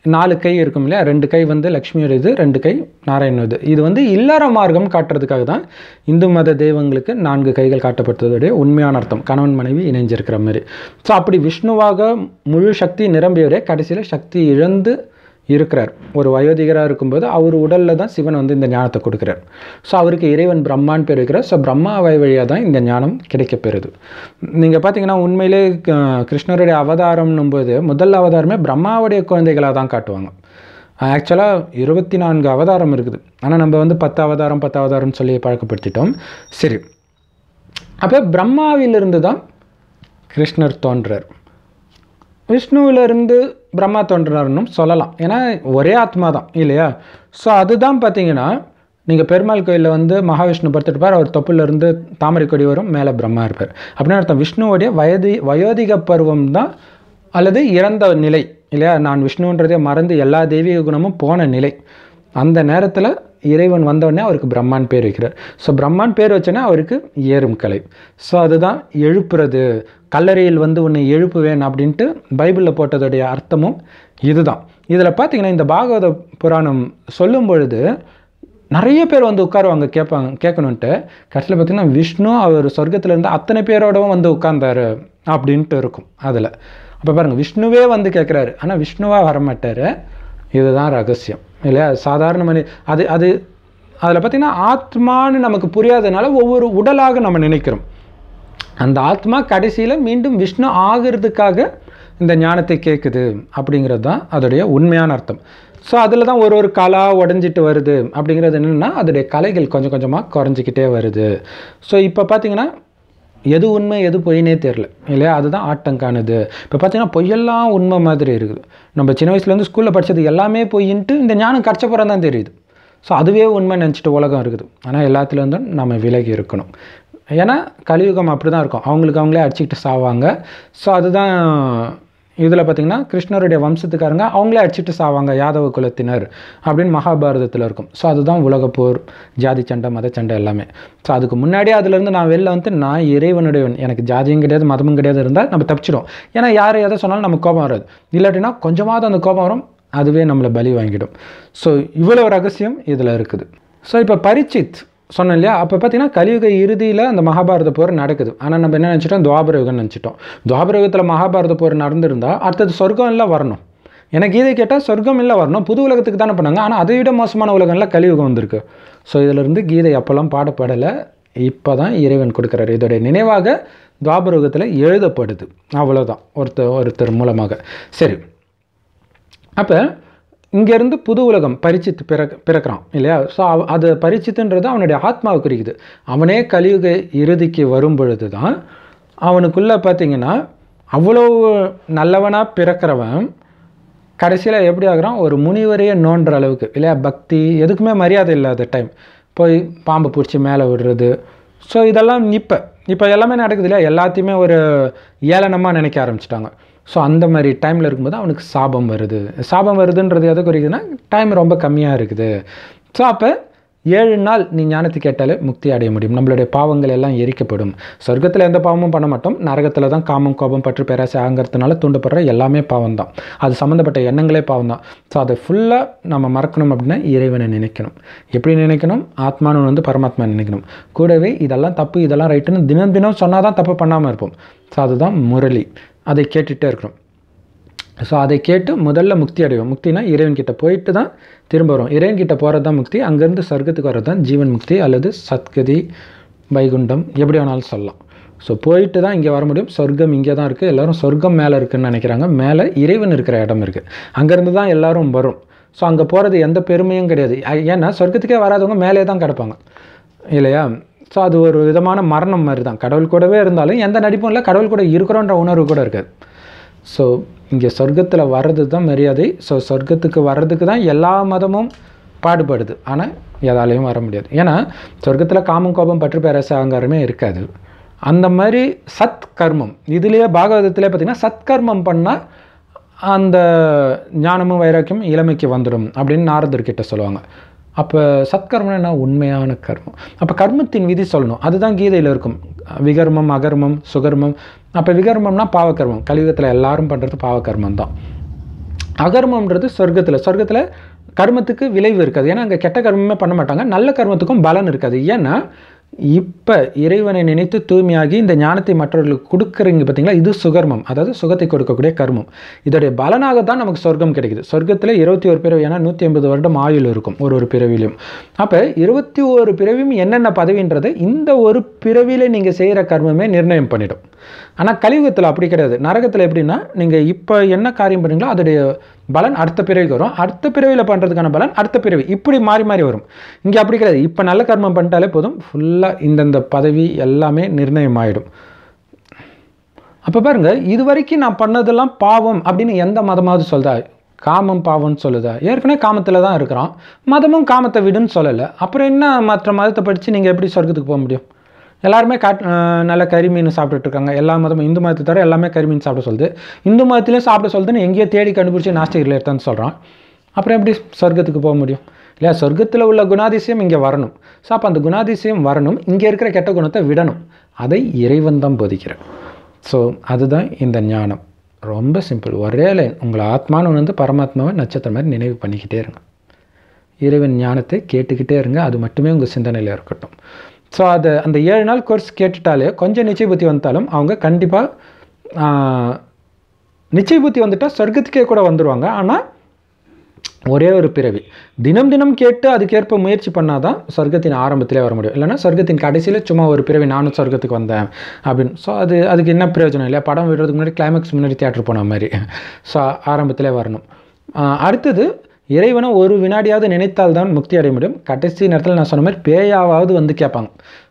நாலு கை இருக்கும் இல்லையா? ரெண்டு கை வந்து லக்ஷ்மியோட இது ரெண்டு கை நாராயண இது. இது வந்து இல்லற மார்க்கம் காட்டுறதுக்காக தான் இந்து மத தெய்வங்களுக்கு நான்கு கைகள் காட்டப்பட்டதுடைய உண்மையான அர்த்தம். கணவன் மனைவி இணைஞ்சிருக்கிற மாதிரி. ஸோ அப்படி விஷ்ணுவாக முழு சக்தி நிரம்பியவரே கடைசியில் சக்தி இழந்து இருக்கிறார். ஒரு வயோதிகராக இருக்கும்போது அவர் உடலில் தான் சிவன் வந்து இந்த ஞானத்தை கொடுக்குறார். ஸோ அவருக்கு இறைவன் பிரம்மான்னு பேர் வைக்கிறார். ஸோ பிரம்மா வாய் வழியாக தான் இந்த ஞானம் கிடைக்கப்பெறுது நீங்கள் பார்த்தீங்கன்னா உண்மையிலே கிருஷ்ணருடைய அவதாரம்னும் போது முதல் அவதாரமே பிரம்மாவுடைய குழந்தைகளாக தான் காட்டுவாங்க. ஆக்சுவலாக இருபத்தி நான்கு அவதாரம் இருக்குது. ஆனால் நம்ம வந்து பத்து அவதாரம் பத்து அவதாரம்னு சொல்லி பழக்கப்படுத்திட்டோம். சரி. அப்போ பிரம்மாவிலிருந்து தான் கிருஷ்ணர் தோன்றார். விஷ்ணுவிலிருந்து பிரம்மா தோன்றினார்னும் சொல்லலாம். ஏன்னா ஒரே ஆத்மா தான் இல்லையா? ஸோ அதுதான் பார்த்தீங்கன்னா நீங்கள் பெருமாள் கோயிலில் வந்து மகாவிஷ்ணு படுத்துட்டுப்பார் அவர் தொப்புலேருந்து தாமரை கொடி வரும் மேலே பிரம்மா இருப்பார். அப்படின்னு அர்த்தம். விஷ்ணுவோடைய வயதி வயோதிக பருவம் தான் அல்லது இறந்த நிலை இல்லையா? நான் விஷ்ணுன்றதே மறந்து எல்லா தெய்வீக குணமும் போன நிலை. அந்த நேரத்தில் இறைவன் வந்தோடனே அவருக்கு பிரம்மான் பேர் வைக்கிறார். ஸோ பிரம்மான் பேர் வச்சோன்னே அவருக்கு ஏறும் கலை. ஸோ அதுதான் எழுப்புறது. கல்லறையில் வந்து உன்னை எழுப்புவேன் அப்படின்ட்டு பைபிளில் போட்டதுடைய அர்த்தமும் இதுதான். இதில் பார்த்தீங்கன்னா இந்த பாகவத புராணம் சொல்லும் பொழுது நிறைய பேர் வந்து உட்காருவாங்க கேட்பாங்க கேட்கணுன்ட்டு கடைசியில் பார்த்தீங்கன்னா விஷ்ணு அவர் சொர்க்கத்தில் இருந்து அத்தனை பேரோடவும் வந்து உட்கார்ந்தாரு அப்படின்ட்டு இருக்கும் அதில். அப்போ பாருங்கள் விஷ்ணுவே வந்து கேட்குறாரு ஆனால் விஷ்ணுவாக வரமாட்டார். இதுதான் ரகசியம். இல்லையா? சாதாரண மனி அது அது அதில் பார்த்திங்கன்னா ஆத்மான்னு நமக்கு புரியாதனால ஒவ்வொரு உடலாக நம்ம நினைக்கிறோம். அந்த ஆத்மா கடைசியில் மீண்டும் விஷ்ணு ஆகிறதுக்காக இந்த ஞானத்தை கேட்குது அப்படிங்கிறது தான் அதோடைய உண்மையான அர்த்தம். ஸோ அதில் தான் ஒரு ஒரு கலா உடஞ்சிட்டு வருது அப்படிங்கிறது என்னென்னா அதோடைய கலைகள் கொஞ்சம் கொஞ்சமாக குறைஞ்சிக்கிட்டே வருது. ஸோ இப்போ பார்த்தீங்கன்னா எது உண்மை எது பொய்னே தெரில இல்லையா? அதுதான் ஆட்டங்கானது. இப்போ பார்த்தீங்கன்னா பொய்யெல்லாம் உண்மை மாதிரி இருக்குது. நம்ம சின்ன வயசுலேருந்து ஸ்கூலில் படித்தது எல்லாமே பொய்ன்ட்டு இந்த ஞானம் கரைச்சப்புறம் தான் தெரியுது. ஸோ அதுவே உண்மை நினச்சிட்டு உலகம் இருக்குது. ஆனால் எல்லாத்துலேருந்தும் நம்ம விலகி இருக்கணும். ஏன்னா கலியுகம் அப்படி தான் இருக்கும். அவங்களுக்கு அவங்களே அடிச்சுக்கிட்டு சாவாங்க. ஸோ அதுதான் இதில் பார்த்தீங்கன்னா கிருஷ்ணருடைய வம்சத்துக்காரங்க அவங்களே அடிச்சுட்டு சாவாங்க யாதவ குலத்தினர் அப்படின்னு மகாபாரதத்தில் இருக்கும். ஸோ அதுதான் உலகப்போர் ஜாதி சண்டை மத சண்டை எல்லாமே. ஸோ அதுக்கு முன்னாடியே அதுலேருந்து நான் வெளில வந்து நான் இறைவனுடையவன். எனக்கு ஜாதியும் கிடையாது மதமும் கிடையாது இருந்தால் நம்ம தப்பிச்சிடும் ஏன்னா யார் எதை சொன்னாலும் நமக்கு கோபம் வராது. இல்லாட்டினா கொஞ்சமாவது அந்த கோபம் வரும் அதுவே நம்மளை பலி வாங்கிடும். ஸோ இவ்வளோ ரகசியம் இதில் இருக்குது. ஸோ இப்போ பரிச்சித் சொன்னேன் இல்லையா? அப்போ பார்த்தீங்கன்னா கலியுக இறுதியில் அந்த மகாபாரத போர் நடக்குது. ஆனால் நம்ம என்ன நினச்சிட்டோம்? துவாபரயுகம் நினச்சிட்டோம். துவாபரயுகத்தில் மகாபாரத போர் நடந்திருந்தால் அடுத்தது சொர்க்கம் எல்லாம் வரணும். எனக்கு கீதை கேட்டால் சொர்க்கம் இல்லை வரணும். புது உலகத்துக்கு தானே பண்ணாங்க ஆனால் அதை விட மோசமான உலகம்லாம் கலியுகம் வந்திருக்கு. ஸோ இதிலிருந்து கீதை அப்போல்லாம் பாடப்படலை. இப்போ தான் இறைவன் கொடுக்குறாரு. இதோடைய நினைவாக துவாபரோகத்தில் எழுதப்படுது. அவ்வளோதான் ஒருத்தர் ஒருத்தர் மூலமாக. சரி. அப்போ இங்கேருந்து புது உலகம் பரிச்சித்து பிறக் பிறக்கிறான் இல்லையா? ஸோ அவ அது பரிச்சித்துன்றது அவனுடைய ஆத்மாவை குறிக்குது. அவனே கலியுக இறுதிக்கு வரும் பொழுது தான் அவனுக்குள்ளே பார்த்தீங்கன்னா அவ்வளோ நல்லவனாக பிறக்கிறவன் கடைசியில் எப்படி ஆகுறான்? ஒரு முனிவரையே நோன்ற அளவுக்கு இல்லையா? பக்தி எதுக்குமே மரியாதை இல்லாத டைம் போய் பாம்பு பிடிச்சி மேலே விடுறது. ஸோ இதெல்லாம் இப்போ இப்போ எல்லாமே நடக்குது இல்லையா? எல்லாத்தையுமே ஒரு ஏளனமாக நினைக்க ஆரம்பிச்சிட்டாங்க. ஸோ அந்த மாதிரி டைமில் இருக்கும்போது அவனுக்கு சாபம் வருது. சாபம் வருதுன்றது எதை குறிக்குதுன்னா டைம் ரொம்ப கம்மியாக இருக்குது. ஸோ அப்போ ஏழு நாள் நீ ஞானத்தை கேட்டாலே முக்தி அடைய முடியும். நம்மளுடைய பாவங்கள் எல்லாம் எரிக்கப்படும். சொர்க்கத்தில் எந்த பாவமும் பண்ண மாட்டோம். நரகத்தில் தான் காமம் கோபம் பற்று பேராசை ஆங்கிறதுனால தூண்டப்படுற எல்லாமே பாவம் தான் அது சம்மந்தப்பட்ட எண்ணங்களே பாவம் தான் ஸோ அதை ஃபுல்லாக நம்ம மறக்கணும் அப்படின்னா இறைவனை நினைக்கணும். எப்படி நினைக்கணும்? ஆத்மானு வந்து பரமாத்மா நினைக்கணும். கூடவே இதெல்லாம் தப்பு இதெல்லாம் ரைட்டுன்னு தினம் தினம் சொன்னால் தான் தப்பு பண்ணாமல் இருப்போம். ஸோ அதுதான் முரளி. அதை கேட்டுகிட்டே இருக்கணும் ஸோ அதை கேட்டு முதல்ல முக்தி அடைவோம். முக்தினா இறைவன்கிட்ட போயிட்டு தான் திரும்ப வரும். இறைவன்கிட்ட போகிறது தான் முக்தி அங்கேருந்து சொர்க்கத்துக்கு வர்றது தான் ஜீவன் முக்தி அல்லது சத்கதி வைகுண்டம் எப்படி வேணாலும் சொல்லலாம். ஸோ போயிட்டு தான் இங்கே வர முடியும். சொர்க்கம் இங்கே தான் இருக்குது எல்லோரும் சொர்க்கம் மேலே இருக்குதுன்னு நினைக்கிறாங்க. மேலே இறைவன் இருக்கிற இடம் இருக்குது அங்கேருந்து தான் எல்லோரும் வரும். ஸோ அங்கே போகிறது எந்த பெருமையும் கிடையாது. ஏன்னா சொர்க்கத்துக்கே வராதவங்க மேலே தான் கிடப்பாங்க. இல்லையா? ஸோ அது ஒரு விதமான மரணம் மாதிரி தான் கடவுள் கூடவே இருந்தாலும் எந்த நடிப்பும் இல்லை கடவுள் கூட இருக்கிறோன்ற உணர்வு கூட இருக்காது ஸோ இங்கே சொர்க்கத்தில் வர்றது தான் மரியாதை. ஸோ சொர்க்கத்துக்கு வர்றதுக்கு தான் எல்லா மதமும் பாடுபடுது. ஆனால் எதாலையும் வர முடியாது. ஏன்னா சொர்க்கத்தில் காமம் கோபம் பற்று பேரச அங்காரமே இருக்காது. அந்த மாதிரி சத் கர்மம் இதுலேயே பாகவதத்திலே பார்த்திங்கன்னா சத்கர்மம் பண்ணால் அந்த ஞானமும் வைராக்கியம் இளமைக்கு வந்துடும் அப்படின்னு நாரதர்கிட்ட சொல்லுவாங்க. அப்போ சத்கர்மம்னா என்ன? உண்மையான கர்மம். அப்போ கர்மத்தின் விதி சொல்லணும். அதுதான் கீதையில் இருக்கும். விகர்மம் அகர்மம் சுகர்மம். அப்போ விகர்மம்னா பாவக்கர்மம் கலியுகத்தில் எல்லாரும் பண்ணுறது பாவக்கர்மம் தான் அகர்மம்ன்றது சொர்க்கத்தில். சொர்க்கத்தில் கர்மத்துக்கு விளைவு இருக்காது. ஏன்னா அங்கே கெட்ட கர்மமே பண்ண மாட்டாங்க. நல்ல கர்மத்துக்கும் பலன் இருக்காது. ஏன்னா இப்போ இறைவனை நினைத்து தூய்மையாகி இந்த ஞானத்தை மற்றவர்களுக்கு கொடுக்குறீங்க பார்த்தீங்களா? இது சுகர்மம். அதாவது சுகத்தை கொடுக்கக்கூடிய கர்மம். இதோடைய பலனாக தான் நமக்கு சொர்க்கம் கிடைக்குது. சொர்க்கத்தில் இருபத்தி ஒரு பிறவி ஏன்னா நூற்றி ஐம்பது வருடம் ஆயுள் இருக்கும் ஒரு ஒரு பிறவிலையும் அப்போ இருபத்தி ஒரு பிறவியும் என்னென்ன பதவின்றதை இந்த ஒரு பிறவியில் நீங்கள் செய்கிற கர்மமே நிர்ணயம் பண்ணிடும். ஆனால் கலியுகத்தில் அப்படி கிடையாது. நரகத்தில் எப்படின்னா நீங்கள் இப்போ என்ன காரியம் பண்ணுறீங்களோ அதோடைய பலன் அடுத்த பிறவிக்கு வரும். அடுத்த பிறவியில் பண்ணுறதுக்கான பலன் அடுத்த பிறவி. இப்படி மாறி மாறி வரும். இங்கே அப்படி கிடையாது. இப்போ நல்ல கர்மம் பண்ணிட்டாலே போதும். ஃபுல்லாக இந்தந்த பதவி எல்லாமே நிர்ணயம் ஆகிடும் அப்போ பாருங்கள் இது வரைக்கும் நான் பண்ணதெல்லாம் பாவம் அப்படின்னு எந்த மதமாவது சொல்லுதா காமம் பாவம்னு சொல்லுதா? ஏற்கனவே காமத்தில் தான் இருக்கிறோம் மதமும் காமத்தை விடுன்னு சொல்லலை. அப்புறம் என்ன மற்ற மதத்தை படித்து நீங்கள் எப்படி சொர்க்கத்துக்கு போக முடியும்? எல்லாருமே காட் நல்லா நல்ல கறி மீன் சாப்பிட்டுட்டு இருக்காங்க. எல்லா மதமும் இந்து மதத்தை தவிர எல்லாமே கறி மீன் சாப்பிட சொல்லுது. இந்து மதத்துலேயும் சாப்பிட சொல்லுதுன்னு எங்கேயோ தேடி கண்டுபிடிச்சி நாஸ்டிகரில் எடுத்தான்னு சொல்கிறான் அப்புறம் எப்படி சொர்க்கத்துக்கு போக முடியும்? இல்லையா சொர்க்கத்தில் உள்ள குணாதிசயம் இங்கே வரணும். ஸோ அப்போ அந்த குணாதிசயம் வரணும். இங்கே இருக்கிற கெட்ட குணத்தை விடணும். அதை இறைவன் தான் போதிக்கிறேன். ஸோ அதுதான் இந்த ஞானம். ரொம்ப சிம்பிள் ஒரே லைன் உங்களை ஆத்மான்னு வந்து பரமாத்மாவை நட்சத்திரம் மாதிரி நினைவு பண்ணிக்கிட்டே இருங்க. இறைவன் ஞானத்தை கேட்டுக்கிட்டே இருங்க. அது மட்டுமே உங்கள் சிந்தனையில் இருக்கட்டும். ஸோ அதை அந்த ஏழு நாள் கோர்ஸ் கேட்டுட்டாலே கொஞ்சம் நிச்சய புத்தி வந்தாலும் அவங்க கண்டிப்பாக நிச்சய புத்தி வந்துட்டால் சொர்க்கத்துக்கே கூட வந்துடுவாங்க ஆனால் ஒரே ஒரு பிறவி. தினம் தினம் கேட்டு அதுக்கேற்ப முயற்சி பண்ணால் தான் சொர்க்கத்தின் ஆரம்பத்திலே வர முடியும். இல்லைன்னா சொர்க்கத்தின் கடைசியில் சும்மா ஒரு பிறவி நானும் சொர்க்கத்துக்கு வந்தேன் அப்படின்னு. ஸோ அது அதுக்கு என்ன பிரயோஜனம் இல்லையா? படம் விடுறதுக்கு முன்னாடி கிளைமேக்ஸ் முன்னாடி தியேட்டர் போன மாதிரி. ஸோ ஆரம்பத்திலே வரணும். அடுத்தது இறைவனை ஒரு வினாடியாவது நினைத்தால் தான் முக்தி அடைய முடியும். கடைசி நேரத்தில் நான் சொன்ன மாதிரி பேயாவது வந்து கேட்பாங்க.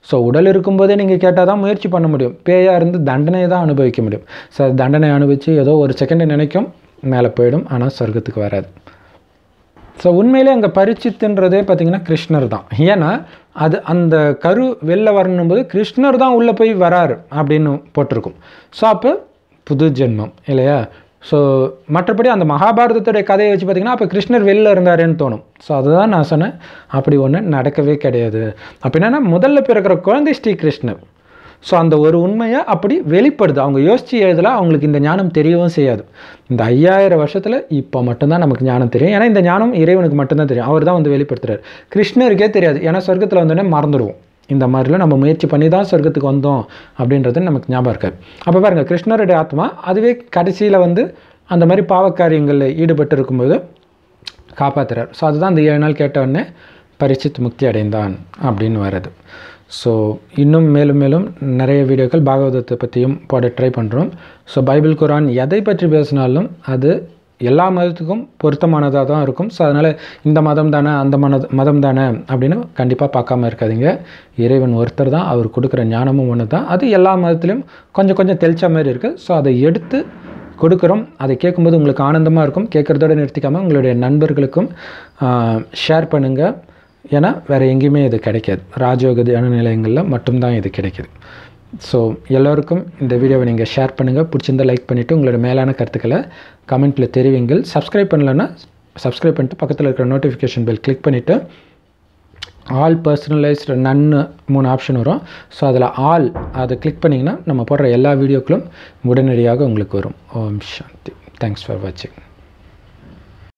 ஸோ உடல் இருக்கும்போதே நீங்கள் கேட்டால் தான் முயற்சி பண்ண முடியும். பேயாக இருந்து தண்டனையை தான் அனுபவிக்க முடியும். ஸோ தண்டனை அனுபவித்து ஏதோ ஒரு செகண்டை நினைக்கும் மேலே போயிடும். ஆனால் சொர்க்கத்துக்கு வராது. ஸோ உண்மையிலே அங்கே பரிச்சித்துன்றதே பார்த்தீங்கன்னா கிருஷ்ணர் தான். ஏன்னா அது அந்த கரு வெளில வரணும்போது கிருஷ்ணர் தான் உள்ளே போய் வராரு அப்படின்னு போட்டிருக்கும். ஸோ அப்போ புது ஜென்மம் இல்லையா? ஸோ மற்றபடி அந்த மகாபாரதத்துடைய கதையை வச்சு பார்த்தீங்கன்னா அப்போ கிருஷ்ணர் வெளில இருந்தாருன்னு தோணும். ஸோ அதுதான் நான் சொன்னேன். அப்படி ஒன்று நடக்கவே கிடையாது. அப்போ என்னென்னா முதல்ல பிறக்கிற குழந்தை ஸ்ரீ கிருஷ்ணர். ஸோ அந்த ஒரு உண்மையை அப்படி வெளிப்படுது. அவங்க யோசித்து எழுதல அவங்களுக்கு இந்த ஞானம் தெரியவும் செய்யாது. இந்த ஐயாயிரம் வருஷத்தில் இப்போ மட்டும்தான் நமக்கு ஞானம் தெரியும். ஏன்னா இந்த ஞானம் இறைவனுக்கு மட்டும்தான் தெரியும். அவர் தான் வந்து வெளிப்படுத்துகிறார் கிருஷ்ணருக்கே தெரியாது. ஏன்னா சொர்க்கத்தில் வந்தோடனே மறந்துடுவோம். இந்த மாதிரிலாம் நம்ம முயற்சி பண்ணி தான் சொர்க்கத்துக்கு வந்தோம் அப்படின்றது நமக்கு ஞாபகம் இருக்காது அப்போ பாருங்கள் கிருஷ்ணருடைய ஆத்மா அதுவே கடைசியில் வந்து அந்த மாதிரி பாவக்காரியங்களில் ஈடுபட்டு இருக்கும்போது காப்பாற்றுறார் ஸோ அதுதான் அந்த ஏழு நாள் கேட்டவுடனே பரிசித் முக்தி அடைந்தான் அப்படின்னு வருது. ஸோ இன்னும் மேலும் மேலும் நிறைய வீடியோக்கள் பாகவதத்தை பற்றியும் போட ட்ரை பண்ணுறோம் ஸோ பைபிள் குரான் எதை பற்றி பேசினாலும் அது எல்லா மதத்துக்கும் பொருத்தமானதாக தான் இருக்கும். ஸோ அதனால் இந்த மதம் தானே அந்த மத மதம் தானே அப்படின்னு கண்டிப்பாக பார்க்காம இருக்காதீங்க. இறைவன் ஒருத்தர் தான் அவர் கொடுக்குற ஞானமும் ஒன்று தான். அது எல்லா மதத்துலேயும் கொஞ்சம் கொஞ்சம் தெளிச்ச மாதிரி இருக்குது ஸோ அதை எடுத்து கொடுக்குறோம். அதை கேட்கும்போது உங்களுக்கு ஆனந்தமாக இருக்கும். கேட்குறதோட நிறுத்திக்காமல் உங்களுடைய நண்பர்களுக்கும் ஷேர் பண்ணுங்கள் ஏன்னா வேறு எங்கேயுமே இது கிடைக்காது. ராஜயோக தியான நிலையங்களில் மட்டும்தான் இது கிடைக்கிது. ஸோ எல்லோருக்கும் இந்த வீடியோவை நீங்கள் ஷேர் பண்ணுங்கள் பிடிச்சிருந்தா லைக் பண்ணிவிட்டு உங்களோட மேலான கருத்துக்களை கமெண்ட்டில் தெரிவிங்கள். சப்ஸ்கிரைப் பண்ணலன்னா சப்ஸ்கிரைப் பண்ணிட்டு பக்கத்தில் இருக்கிற நோட்டிஃபிகேஷன் பெல் கிளிக் பண்ணிவிட்டு ஆல் பர்சனலைஸ்டு நன்னு மூணு ஆப்ஷன் வரும். ஸோ அதில் ஆல் அதை கிளிக் பண்ணிங்கன்னா நம்ம போடுற எல்லா வீடியோக்களும் உடனடியாக உங்களுக்கு வரும். ஓம் சாந்தி. தேங்க்ஸ் ஃபார் வாட்சிங்